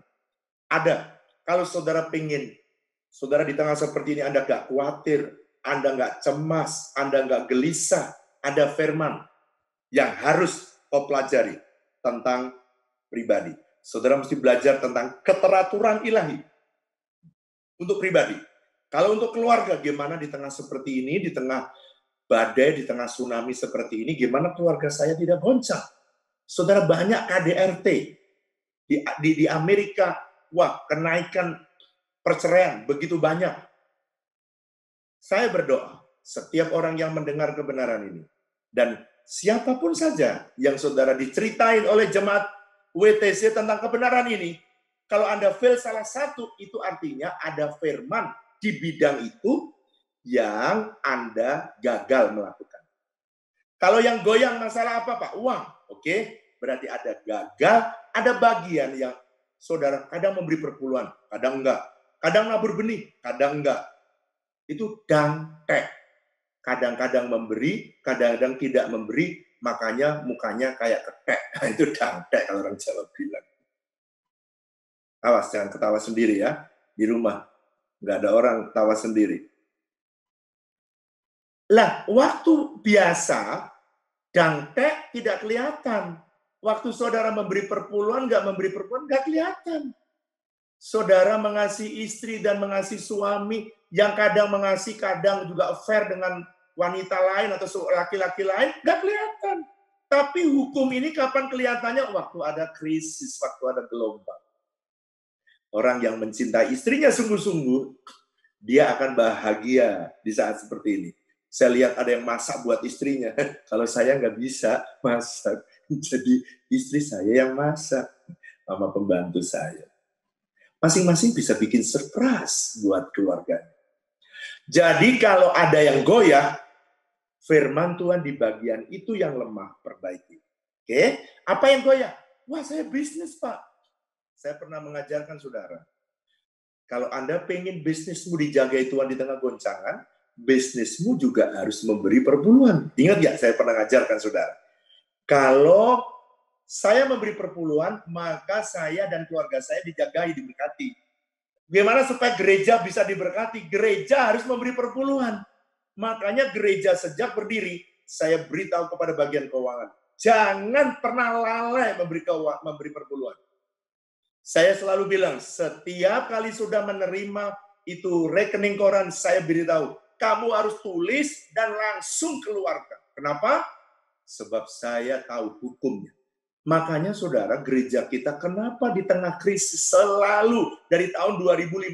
ada. Kalau saudara pengen, saudara di tengah seperti ini Anda gak khawatir, anda nggak cemas, Anda nggak gelisah, ada firman yang harus kau pelajari tentang pribadi. Saudara mesti belajar tentang keteraturan ilahi untuk pribadi. Kalau untuk keluarga, gimana di tengah seperti ini, di tengah badai, di tengah tsunami seperti ini, gimana keluarga saya tidak goncang? Saudara banyak KDRT di, di, di Amerika, wah kenaikan perceraian begitu banyak saya berdoa, setiap orang yang mendengar kebenaran ini, dan siapa pun saja yang saudara diceritain oleh jemaat WTC tentang kebenaran ini, kalau Anda fail salah satu, itu artinya ada firman di bidang itu yang Anda gagal melakukan. Kalau yang goyang masalah apa Pak? Uang. Oke, berarti ada gagal, ada bagian yang saudara kadang memberi perpuluhan, kadang enggak. Kadang nabur benih, kadang enggak itu dangtek. Kadang-kadang memberi, kadang-kadang tidak memberi, makanya mukanya kayak ketek. Itu dangtek kalau orang Jawa bilang. Awas, jangan ketawa sendiri ya. Di rumah. Nggak ada orang ketawa sendiri. Lah, waktu biasa, dangtek tidak kelihatan. Waktu saudara memberi perpuluhan, nggak memberi perpuluhan, nggak kelihatan. Saudara mengasihi istri dan mengasihi suami, yang kadang mengasihi, kadang juga affair dengan wanita lain atau laki-laki lain, nggak kelihatan. Tapi hukum ini kapan kelihatannya? Waktu ada krisis, waktu ada gelombang. Orang yang mencintai istrinya sungguh-sungguh, dia akan bahagia di saat seperti ini. Saya lihat ada yang masak buat istrinya. Kalau saya nggak bisa masak, jadi istri saya yang masak sama pembantu saya. Masing-masing bisa bikin surprise buat keluarganya. Jadi kalau ada yang goyah, firman Tuhan di bagian itu yang lemah perbaiki. Oke, apa yang goyah? Wah, saya bisnis, Pak. Saya pernah mengajarkan saudara. Kalau Anda pengen bisnismu dijaga Tuhan di tengah goncangan, bisnismu juga harus memberi perpuluhan. Ingat ya, saya pernah ngajarkan saudara. Kalau saya memberi perpuluhan, maka saya dan keluarga saya dijagai, diberkati. Bagaimana supaya gereja bisa diberkati? Gereja harus memberi perpuluhan. Makanya gereja sejak berdiri, saya beritahu kepada bagian keuangan. Jangan pernah lalai memberi keuangan, memberi perpuluhan. Saya selalu bilang, setiap kali sudah menerima itu rekening koran, saya beritahu, kamu harus tulis dan langsung keluarkan. Kenapa? Sebab saya tahu hukumnya. Makanya saudara, gereja kita kenapa di tengah krisis selalu dari tahun 2015,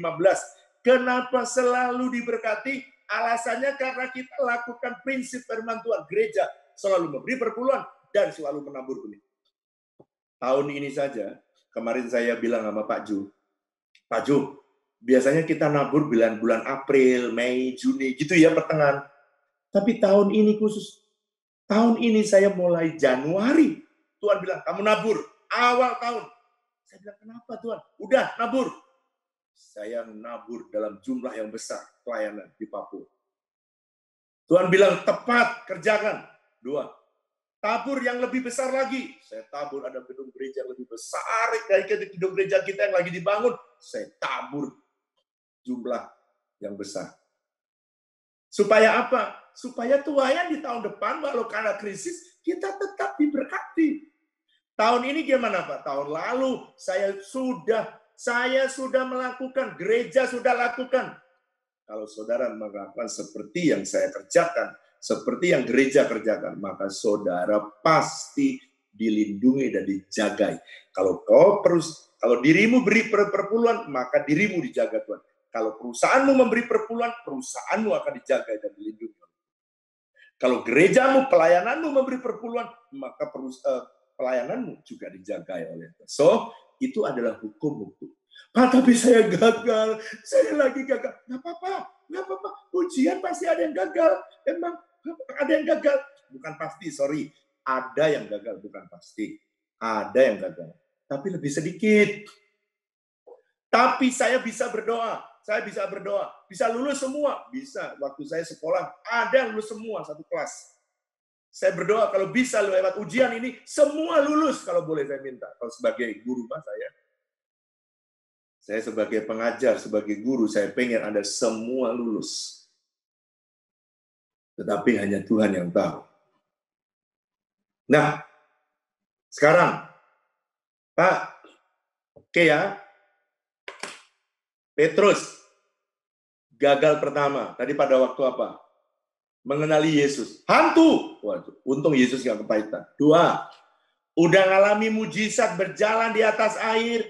kenapa selalu diberkati? Alasannya karena kita lakukan prinsip firman Tuhan. Gereja selalu memberi perpuluhan dan selalu menabur benih. Tahun ini saja, kemarin saya bilang sama Pak Ju, Pak Ju, biasanya kita nabur bulan-bulan April, Mei, Juni, gitu ya pertengahan. Tapi tahun ini khusus, tahun ini saya mulai Januari Tuhan bilang, kamu nabur. Awal tahun. Saya bilang, kenapa Tuhan? Udah, nabur. Saya nabur dalam jumlah yang besar pelayanan di Papua. Tuhan bilang, tepat, kerjakan. Dua, tabur yang lebih besar lagi. Saya tabur ada gedung gereja yang lebih besar dari gedung gereja kita yang lagi dibangun. Saya tabur jumlah yang besar. Supaya apa? Supaya tuayan di tahun depan, walau karena krisis, kita tetap diberkati. Tahun ini gimana Pak? Tahun lalu saya sudah saya sudah melakukan, gereja sudah lakukan. Kalau saudara melakukan seperti yang saya kerjakan, seperti yang gereja kerjakan, maka saudara pasti dilindungi dan dijagai. Kalau kau perus, kalau dirimu beri perpuluhan, maka dirimu dijaga Tuhan. Kalau perusahaanmu memberi perpuluhan, perusahaanmu akan dijaga dan dilindungi. Kalau gerejamu, pelayananmu memberi perpuluhan, maka perusahaan pelayananmu juga dijaga oleh. So, itu adalah hukum hukum. Pak, tapi saya gagal. Saya lagi gagal. Nggak apa-apa. Nggak apa-apa. Ujian pasti ada yang gagal. Emang ada yang gagal. Bukan pasti, sorry. Ada yang gagal, bukan pasti. Ada yang gagal. Tapi lebih sedikit. Tapi saya bisa berdoa. Saya bisa berdoa. Bisa lulus semua. Bisa. Waktu saya sekolah, ada yang lulus semua satu kelas saya berdoa kalau bisa lewat ujian ini semua lulus kalau boleh saya minta. Kalau sebagai guru Pak saya. Saya sebagai pengajar, sebagai guru, saya pengen Anda semua lulus. Tetapi hanya Tuhan yang tahu. Nah, sekarang, Pak, oke ya, Petrus, gagal pertama. Tadi pada waktu apa? Mengenali Yesus. Hantu. Waduh, untung Yesus gak kepahitan. Dua, udah ngalami mujizat berjalan di atas air.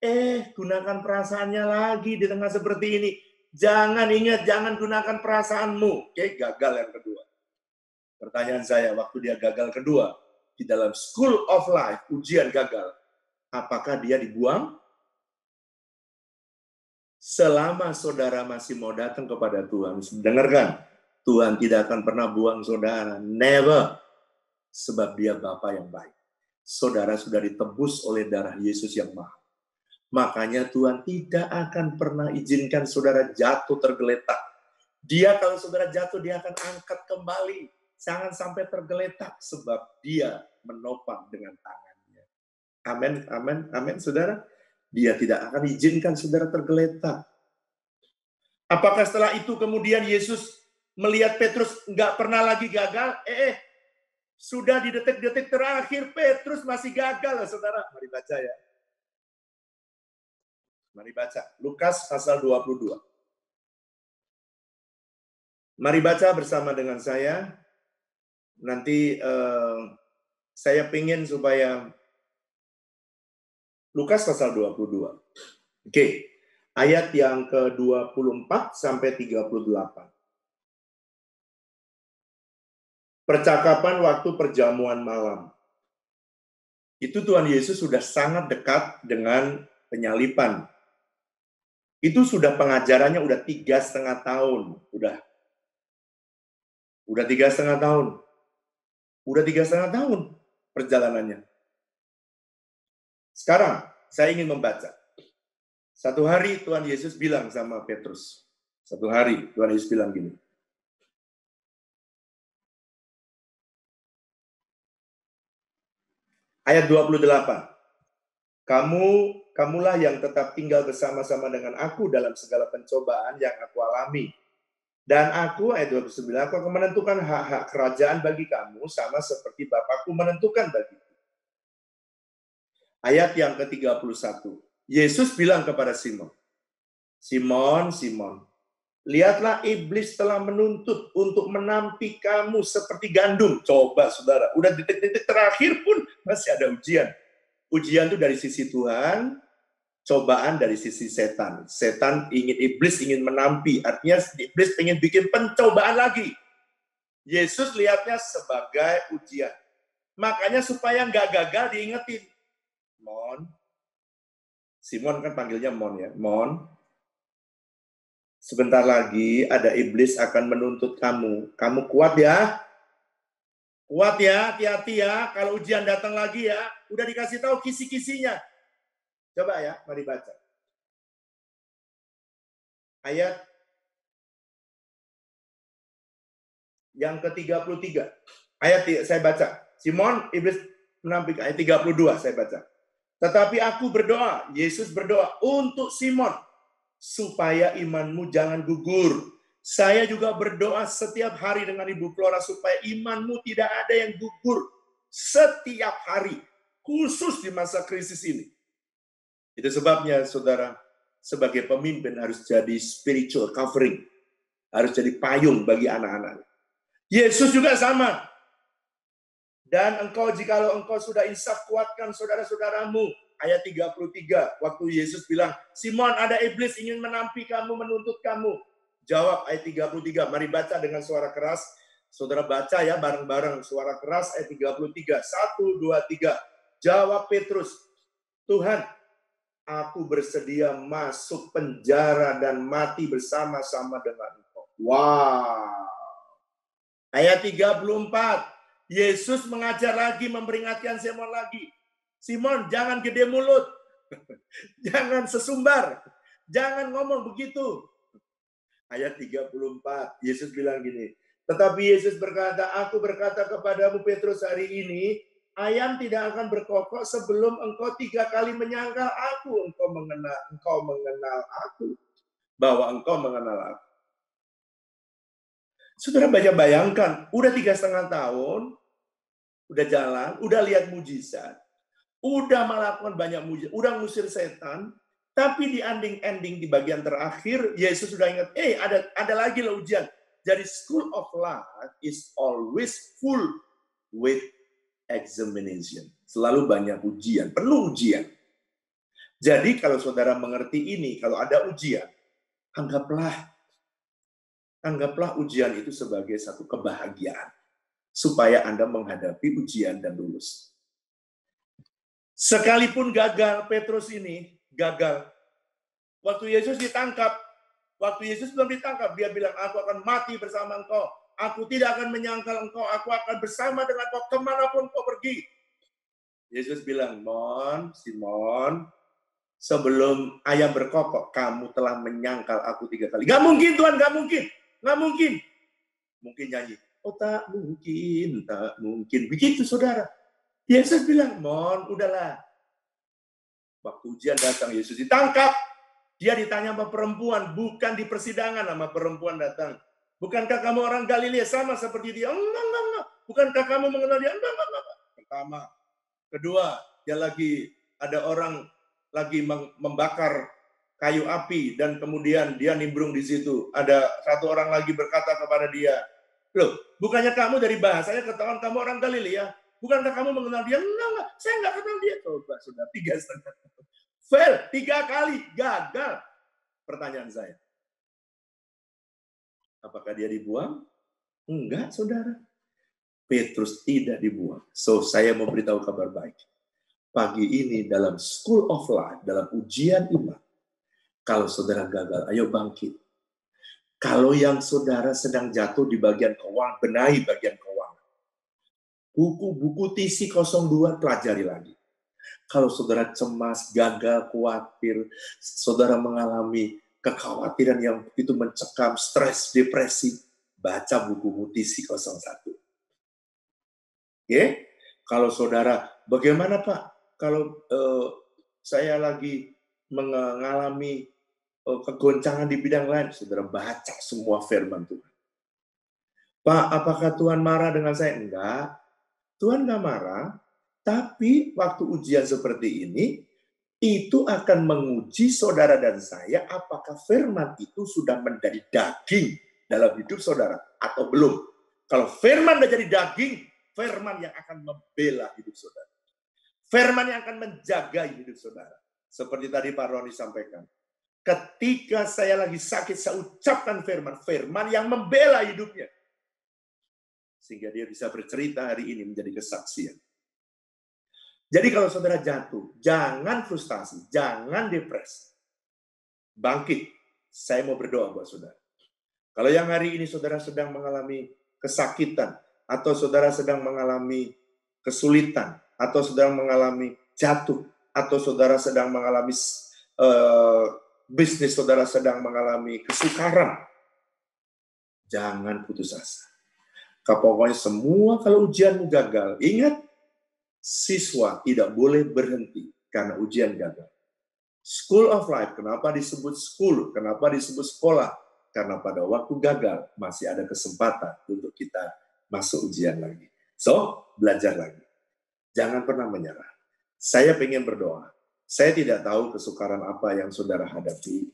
Eh, gunakan perasaannya lagi di tengah seperti ini. Jangan ingat, jangan gunakan perasaanmu. Oke, gagal yang kedua. Pertanyaan saya, waktu dia gagal kedua, di dalam School of Life, ujian gagal, apakah dia dibuang? Selama saudara masih mau datang kepada Tuhan, dengarkan, Tuhan tidak akan pernah buang saudara. Never. Sebab dia Bapa yang baik. Saudara sudah ditebus oleh darah Yesus yang mahal. Makanya Tuhan tidak akan pernah izinkan saudara jatuh tergeletak. Dia kalau saudara jatuh, dia akan angkat kembali. Jangan sampai tergeletak sebab dia menopang dengan tangannya. Amin, amin, amin, saudara. Dia tidak akan izinkan saudara tergeletak. Apakah setelah itu kemudian Yesus melihat Petrus nggak pernah lagi gagal, eh, eh sudah di detik-detik terakhir Petrus masih gagal, saudara. Mari baca ya. Mari baca. Lukas pasal 22. Mari baca bersama dengan saya. Nanti eh, saya pingin supaya Lukas pasal 22. Oke. Ayat yang ke-24 sampai 38. Percakapan waktu perjamuan malam. Itu Tuhan Yesus sudah sangat dekat dengan penyalipan. Itu sudah pengajarannya udah tiga setengah tahun. Udah. Udah tiga setengah tahun. Udah tiga setengah tahun. perjalanannya. Sekarang saya ingin membaca. Satu hari Tuhan Yesus bilang sama Petrus. Satu hari Tuhan Yesus bilang gini. Ayat 28. Kamu kamulah yang tetap tinggal bersama-sama dengan aku dalam segala pencobaan yang aku alami. Dan aku, ayat 29, aku akan menentukan hak-hak kerajaan bagi kamu sama seperti Bapakku menentukan bagiku. Ayat yang ke-31. Yesus bilang kepada Simon, Simon, Simon, lihatlah iblis telah menuntut untuk menampi kamu seperti gandum. Coba saudara, udah detik-detik terakhir pun masih ada ujian. Ujian itu dari sisi Tuhan, cobaan dari sisi setan. Setan ingin iblis ingin menampi, artinya iblis ingin bikin pencobaan lagi. Yesus lihatnya sebagai ujian. Makanya supaya nggak gagal diingetin. Mon. Simon kan panggilnya Mon ya. Mon. Sebentar lagi ada iblis akan menuntut kamu. Kamu kuat ya? Kuat ya, hati-hati ya. Kalau ujian datang lagi ya, udah dikasih tahu kisi-kisinya. Coba ya, mari baca. Ayat yang ke-33. Ayat saya baca. Simon iblis menampilkan ayat 32 saya baca. Tetapi aku berdoa, Yesus berdoa untuk Simon supaya imanmu jangan gugur. Saya juga berdoa setiap hari dengan Ibu Flora supaya imanmu tidak ada yang gugur setiap hari, khusus di masa krisis ini. Itu sebabnya saudara sebagai pemimpin harus jadi spiritual covering, harus jadi payung bagi anak-anak. Yesus juga sama. Dan engkau jikalau engkau sudah insaf kuatkan saudara-saudaramu. Ayat 33, waktu Yesus bilang, Simon ada iblis ingin menampi kamu, menuntut kamu. Jawab ayat 33, mari baca dengan suara keras. Saudara baca ya bareng-bareng suara keras ayat 33. Satu, dua, tiga. Jawab Petrus, Tuhan, aku bersedia masuk penjara dan mati bersama-sama dengan engkau. Wow. Ayat 34. Yesus mengajar lagi, memperingatkan Simon lagi. Simon, jangan gede mulut. jangan sesumbar. Jangan ngomong begitu. Ayat 34, Yesus bilang gini, tetapi Yesus berkata, aku berkata kepadamu Petrus hari ini, ayam tidak akan berkokok sebelum engkau tiga kali menyangkal aku, engkau mengenal, engkau mengenal aku, bahwa engkau mengenal aku. Saudara banyak bayangkan, udah tiga setengah tahun, udah jalan, udah lihat mujizat, udah melakukan banyak mujizat, udah ngusir setan, tapi di ending ending di bagian terakhir Yesus sudah ingat, eh ada ada lagi loh ujian. Jadi school of life is always full with examination. Selalu banyak ujian, penuh ujian. Jadi kalau saudara mengerti ini, kalau ada ujian, anggaplah anggaplah ujian itu sebagai satu kebahagiaan supaya Anda menghadapi ujian dan lulus. Sekalipun gagal, Petrus ini gagal. Waktu Yesus ditangkap, waktu Yesus belum ditangkap, dia bilang, aku akan mati bersama engkau. Aku tidak akan menyangkal engkau, aku akan bersama dengan engkau ke mana pun kau pergi. Yesus bilang, Mon, Simon, sebelum ayam berkokok, kamu telah menyangkal aku tiga kali. Gak mungkin Tuhan, gak mungkin. Gak mungkin. Mungkin nyanyi, Oh tak mungkin, tak mungkin. Begitu saudara. Yesus bilang, mon udahlah. Waktu ujian datang, Yesus ditangkap. Dia ditanya sama perempuan, bukan di persidangan sama perempuan datang. Bukankah kamu orang Galilea sama seperti dia? Enggak, enggak, enggak. Bukankah kamu mengenal dia? Enggak, enggak, enggak. Pertama. Kedua, dia lagi ada orang lagi membakar kayu api dan kemudian dia nimbrung di situ. Ada satu orang lagi berkata kepada dia, Loh, bukannya kamu dari bahasanya ketahuan kamu orang Galilea? Bukankah kamu mengenal dia? Enggak, enggak. Saya enggak kenal dia. Coba, sudah tiga setengah. Fail, tiga kali. Gagal. Pertanyaan saya. Apakah dia dibuang? Enggak, saudara. Petrus tidak dibuang. So, saya mau beritahu kabar baik. Pagi ini dalam School of Life, dalam ujian iman, kalau saudara gagal, ayo bangkit kalau yang saudara sedang jatuh di bagian keuangan, benahi bagian keuangan. Buku-buku TC 02 pelajari lagi. Kalau saudara cemas, gagal, khawatir, saudara mengalami kekhawatiran yang begitu mencekam, stres, depresi, baca buku TC 01. Oke? Kalau saudara, bagaimana Pak? Kalau uh, saya lagi mengalami uh, kegoncangan di bidang lain, saudara baca semua firman Tuhan. Pak, apakah Tuhan marah dengan saya? Enggak. Tuhan nggak marah, tapi waktu ujian seperti ini, itu akan menguji saudara dan saya apakah firman itu sudah menjadi daging dalam hidup saudara atau belum. Kalau firman menjadi daging, firman yang akan membela hidup saudara. Firman yang akan menjaga hidup saudara. Seperti tadi Pak Roni sampaikan. Ketika saya lagi sakit, saya ucapkan firman. Firman yang membela hidupnya sehingga dia bisa bercerita hari ini menjadi kesaksian. Jadi kalau saudara jatuh, jangan frustasi, jangan depresi. Bangkit. Saya mau berdoa buat saudara. Kalau yang hari ini saudara sedang mengalami kesakitan, atau saudara sedang mengalami kesulitan, atau sedang mengalami jatuh, atau saudara sedang mengalami uh, bisnis, saudara sedang mengalami kesukaran, jangan putus asa Pokoknya semua kalau ujianmu gagal, ingat siswa tidak boleh berhenti karena ujian gagal. School of Life, kenapa disebut school? Kenapa disebut sekolah? Karena pada waktu gagal masih ada kesempatan untuk kita masuk ujian lagi. So, belajar lagi. Jangan pernah menyerah. Saya ingin berdoa. Saya tidak tahu kesukaran apa yang saudara hadapi,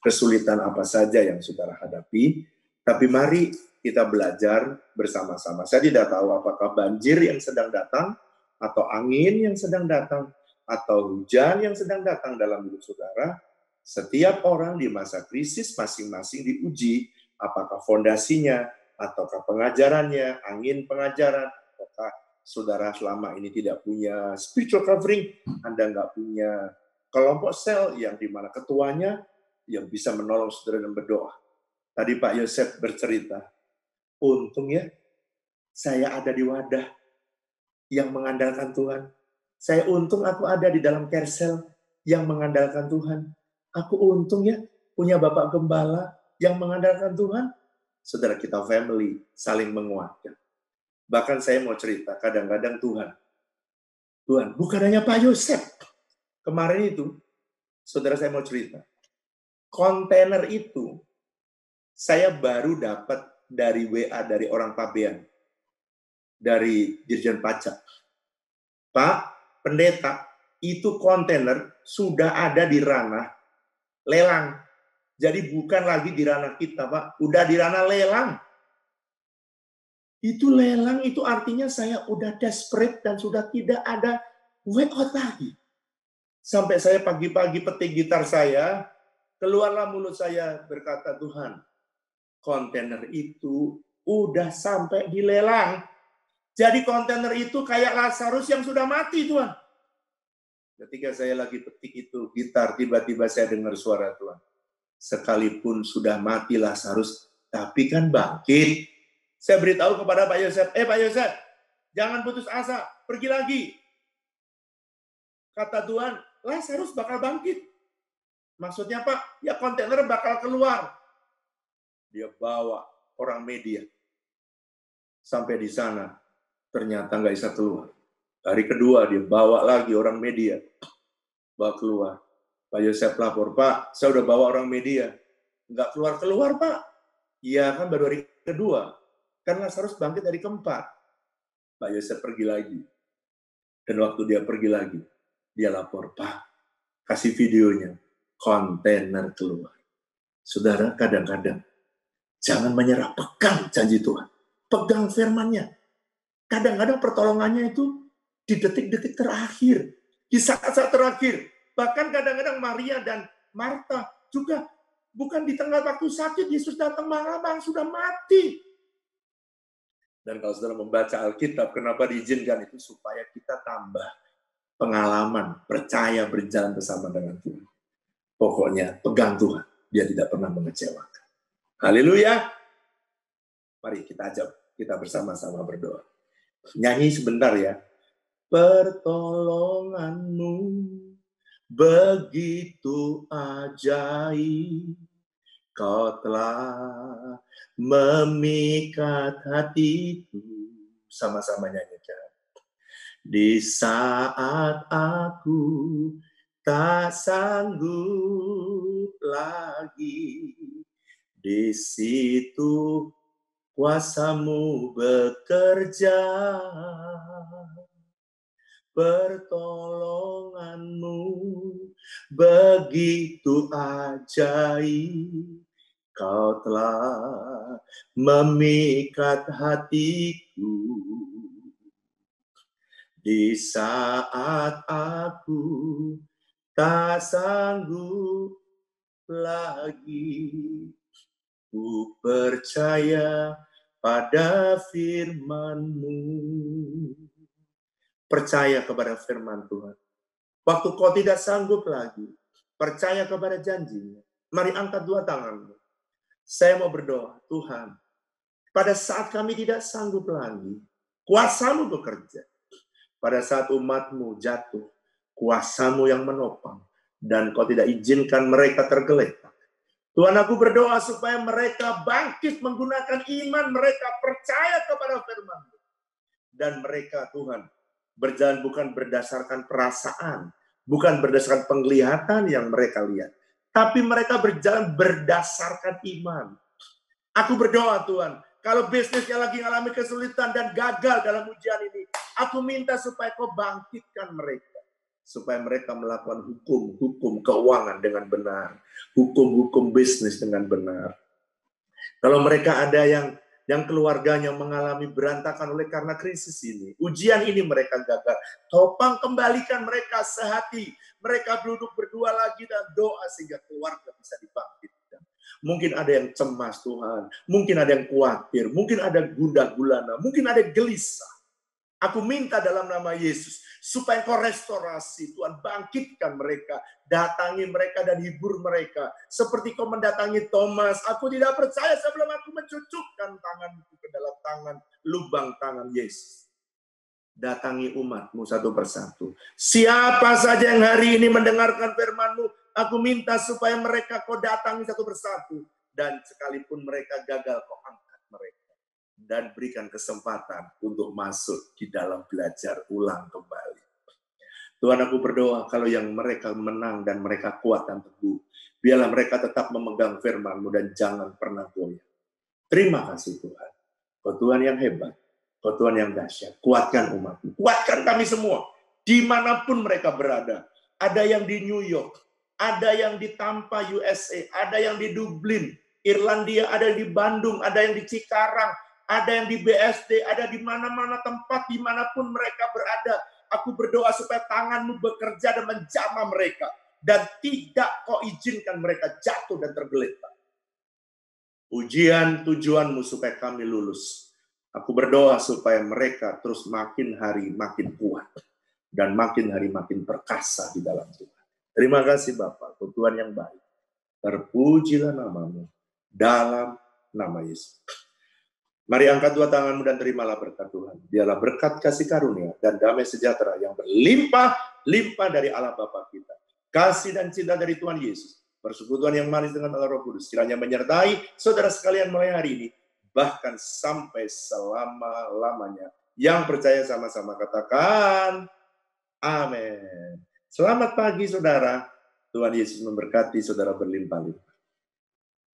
kesulitan apa saja yang saudara hadapi, tapi mari kita belajar bersama-sama. Saya tidak tahu apakah banjir yang sedang datang, atau angin yang sedang datang, atau hujan yang sedang datang dalam hidup saudara. Setiap orang di masa krisis masing-masing diuji apakah fondasinya, ataukah pengajarannya, angin pengajaran, apakah saudara selama ini tidak punya spiritual covering, Anda nggak punya kelompok sel yang di mana ketuanya yang bisa menolong saudara dan berdoa. Tadi Pak Yosef bercerita, Untung ya, saya ada di wadah yang mengandalkan Tuhan. Saya untung aku ada di dalam kersel yang mengandalkan Tuhan. Aku untung ya punya Bapak Gembala yang mengandalkan Tuhan. Saudara kita family saling menguatkan. Bahkan saya mau cerita, kadang-kadang Tuhan, Tuhan, bukan hanya Pak Yosef. Kemarin itu, saudara saya mau cerita, kontainer itu saya baru dapat dari WA dari orang pabean, dari Dirjen Pajak. Pak, pendeta, itu kontainer sudah ada di ranah lelang. Jadi bukan lagi di ranah kita, Pak. Udah di ranah lelang. Itu lelang itu artinya saya udah desperate dan sudah tidak ada way out lagi. Sampai saya pagi-pagi petik gitar saya, keluarlah mulut saya berkata, Tuhan, kontainer itu udah sampai dilelang. Jadi kontainer itu kayak Lazarus yang sudah mati, Tuhan. Ketika saya lagi petik itu gitar, tiba-tiba saya dengar suara Tuhan. Sekalipun sudah mati Lazarus, tapi kan bangkit. Saya beritahu kepada Pak Yosef, eh Pak Yosef, jangan putus asa, pergi lagi. Kata Tuhan, Lazarus bakal bangkit. Maksudnya Pak, ya kontainer bakal keluar dia bawa orang media. Sampai di sana, ternyata nggak bisa keluar. Hari kedua dia bawa lagi orang media. Bawa keluar. Pak Yosef lapor, Pak, saya udah bawa orang media. Nggak keluar-keluar, Pak. Iya kan baru hari kedua. Kan harus bangkit dari keempat. Pak Yosef pergi lagi. Dan waktu dia pergi lagi, dia lapor, Pak, kasih videonya. Kontainer keluar. Saudara, kadang-kadang Jangan menyerah, pegang janji Tuhan. Pegang firmannya. Kadang-kadang pertolongannya itu di detik-detik terakhir. Di saat-saat terakhir. Bahkan kadang-kadang Maria dan Marta juga bukan di tengah waktu sakit, Yesus datang malam sudah mati. Dan kalau saudara membaca Alkitab, kenapa diizinkan itu? Supaya kita tambah pengalaman, percaya berjalan bersama dengan Tuhan. Pokoknya pegang Tuhan, dia tidak pernah mengecewakan. Haleluya. Mari kita ajak kita bersama-sama berdoa. Nyanyi sebentar ya. Pertolonganmu begitu ajaib. Kau telah memikat hatiku. Sama-sama nyanyikan. Di saat aku tak sanggup lagi, di situ kuasamu bekerja. Pertolonganmu begitu ajaib. Kau telah memikat hatiku di saat aku tak sanggup lagi. Ku percaya pada firman-Mu. Percaya kepada firman Tuhan. Waktu kau tidak sanggup lagi, percaya kepada janjinya. Mari angkat dua tanganmu. Saya mau berdoa, Tuhan, pada saat kami tidak sanggup lagi, kuasamu bekerja. Pada saat umatmu jatuh, kuasamu yang menopang, dan kau tidak izinkan mereka tergeletak. Tuhan aku berdoa supaya mereka bangkit menggunakan iman mereka, percaya kepada firman Dan mereka Tuhan, berjalan bukan berdasarkan perasaan, bukan berdasarkan penglihatan yang mereka lihat, tapi mereka berjalan berdasarkan iman. Aku berdoa Tuhan, kalau bisnisnya lagi mengalami kesulitan dan gagal dalam ujian ini, aku minta supaya kau bangkitkan mereka. Supaya mereka melakukan hukum-hukum keuangan dengan benar. Hukum-hukum bisnis dengan benar. Kalau mereka ada yang yang keluarganya mengalami berantakan oleh karena krisis ini. Ujian ini mereka gagal. Topang kembalikan mereka sehati. Mereka duduk berdua lagi dan doa sehingga keluarga bisa dibangkitkan. Mungkin ada yang cemas Tuhan. Mungkin ada yang khawatir. Mungkin ada gundah gulana. Mungkin ada gelisah. Aku minta dalam nama Yesus supaya kau restorasi Tuhan bangkitkan mereka datangi mereka dan hibur mereka. Seperti kau mendatangi Thomas aku tidak percaya sebelum aku mencucukkan tanganku ke dalam tangan lubang tangan Yesus. Datangi umatmu satu persatu. Siapa saja yang hari ini mendengarkan firmanmu aku minta supaya mereka kau datangi satu persatu. Dan sekalipun mereka gagal kau angkat dan berikan kesempatan untuk masuk di dalam belajar ulang kembali. Tuhan aku berdoa kalau yang mereka menang dan mereka kuat dan teguh, biarlah mereka tetap memegang firman-Mu dan jangan pernah goyah. Terima kasih Tuhan. Kau Tuhan yang hebat, Kau Tuhan yang dahsyat. Kuatkan umat-Mu, kuatkan kami semua, di mana pun mereka berada. Ada yang di New York, ada yang di Tampa, USA, ada yang di Dublin, Irlandia, ada yang di Bandung, ada yang di Cikarang, ada yang di BSD, ada di mana-mana tempat, di mana pun mereka berada. Aku berdoa supaya tanganmu bekerja dan menjamah mereka. Dan tidak kau izinkan mereka jatuh dan tergeletak. Ujian tujuanmu supaya kami lulus. Aku berdoa supaya mereka terus makin hari makin kuat. Dan makin hari makin perkasa di dalam Tuhan. Terima kasih Bapak, Tuhan yang baik. Terpujilah namamu dalam nama Yesus. Mari angkat dua tanganmu dan terimalah berkat Tuhan. Biarlah berkat kasih karunia dan damai sejahtera yang berlimpah-limpah dari Allah Bapa kita. Kasih dan cinta dari Tuhan Yesus. Persekutuan yang manis dengan Allah Roh Kudus. Kiranya menyertai saudara sekalian mulai hari ini. Bahkan sampai selama-lamanya. Yang percaya sama-sama katakan. Amin. Selamat pagi saudara. Tuhan Yesus memberkati saudara berlimpah-limpah.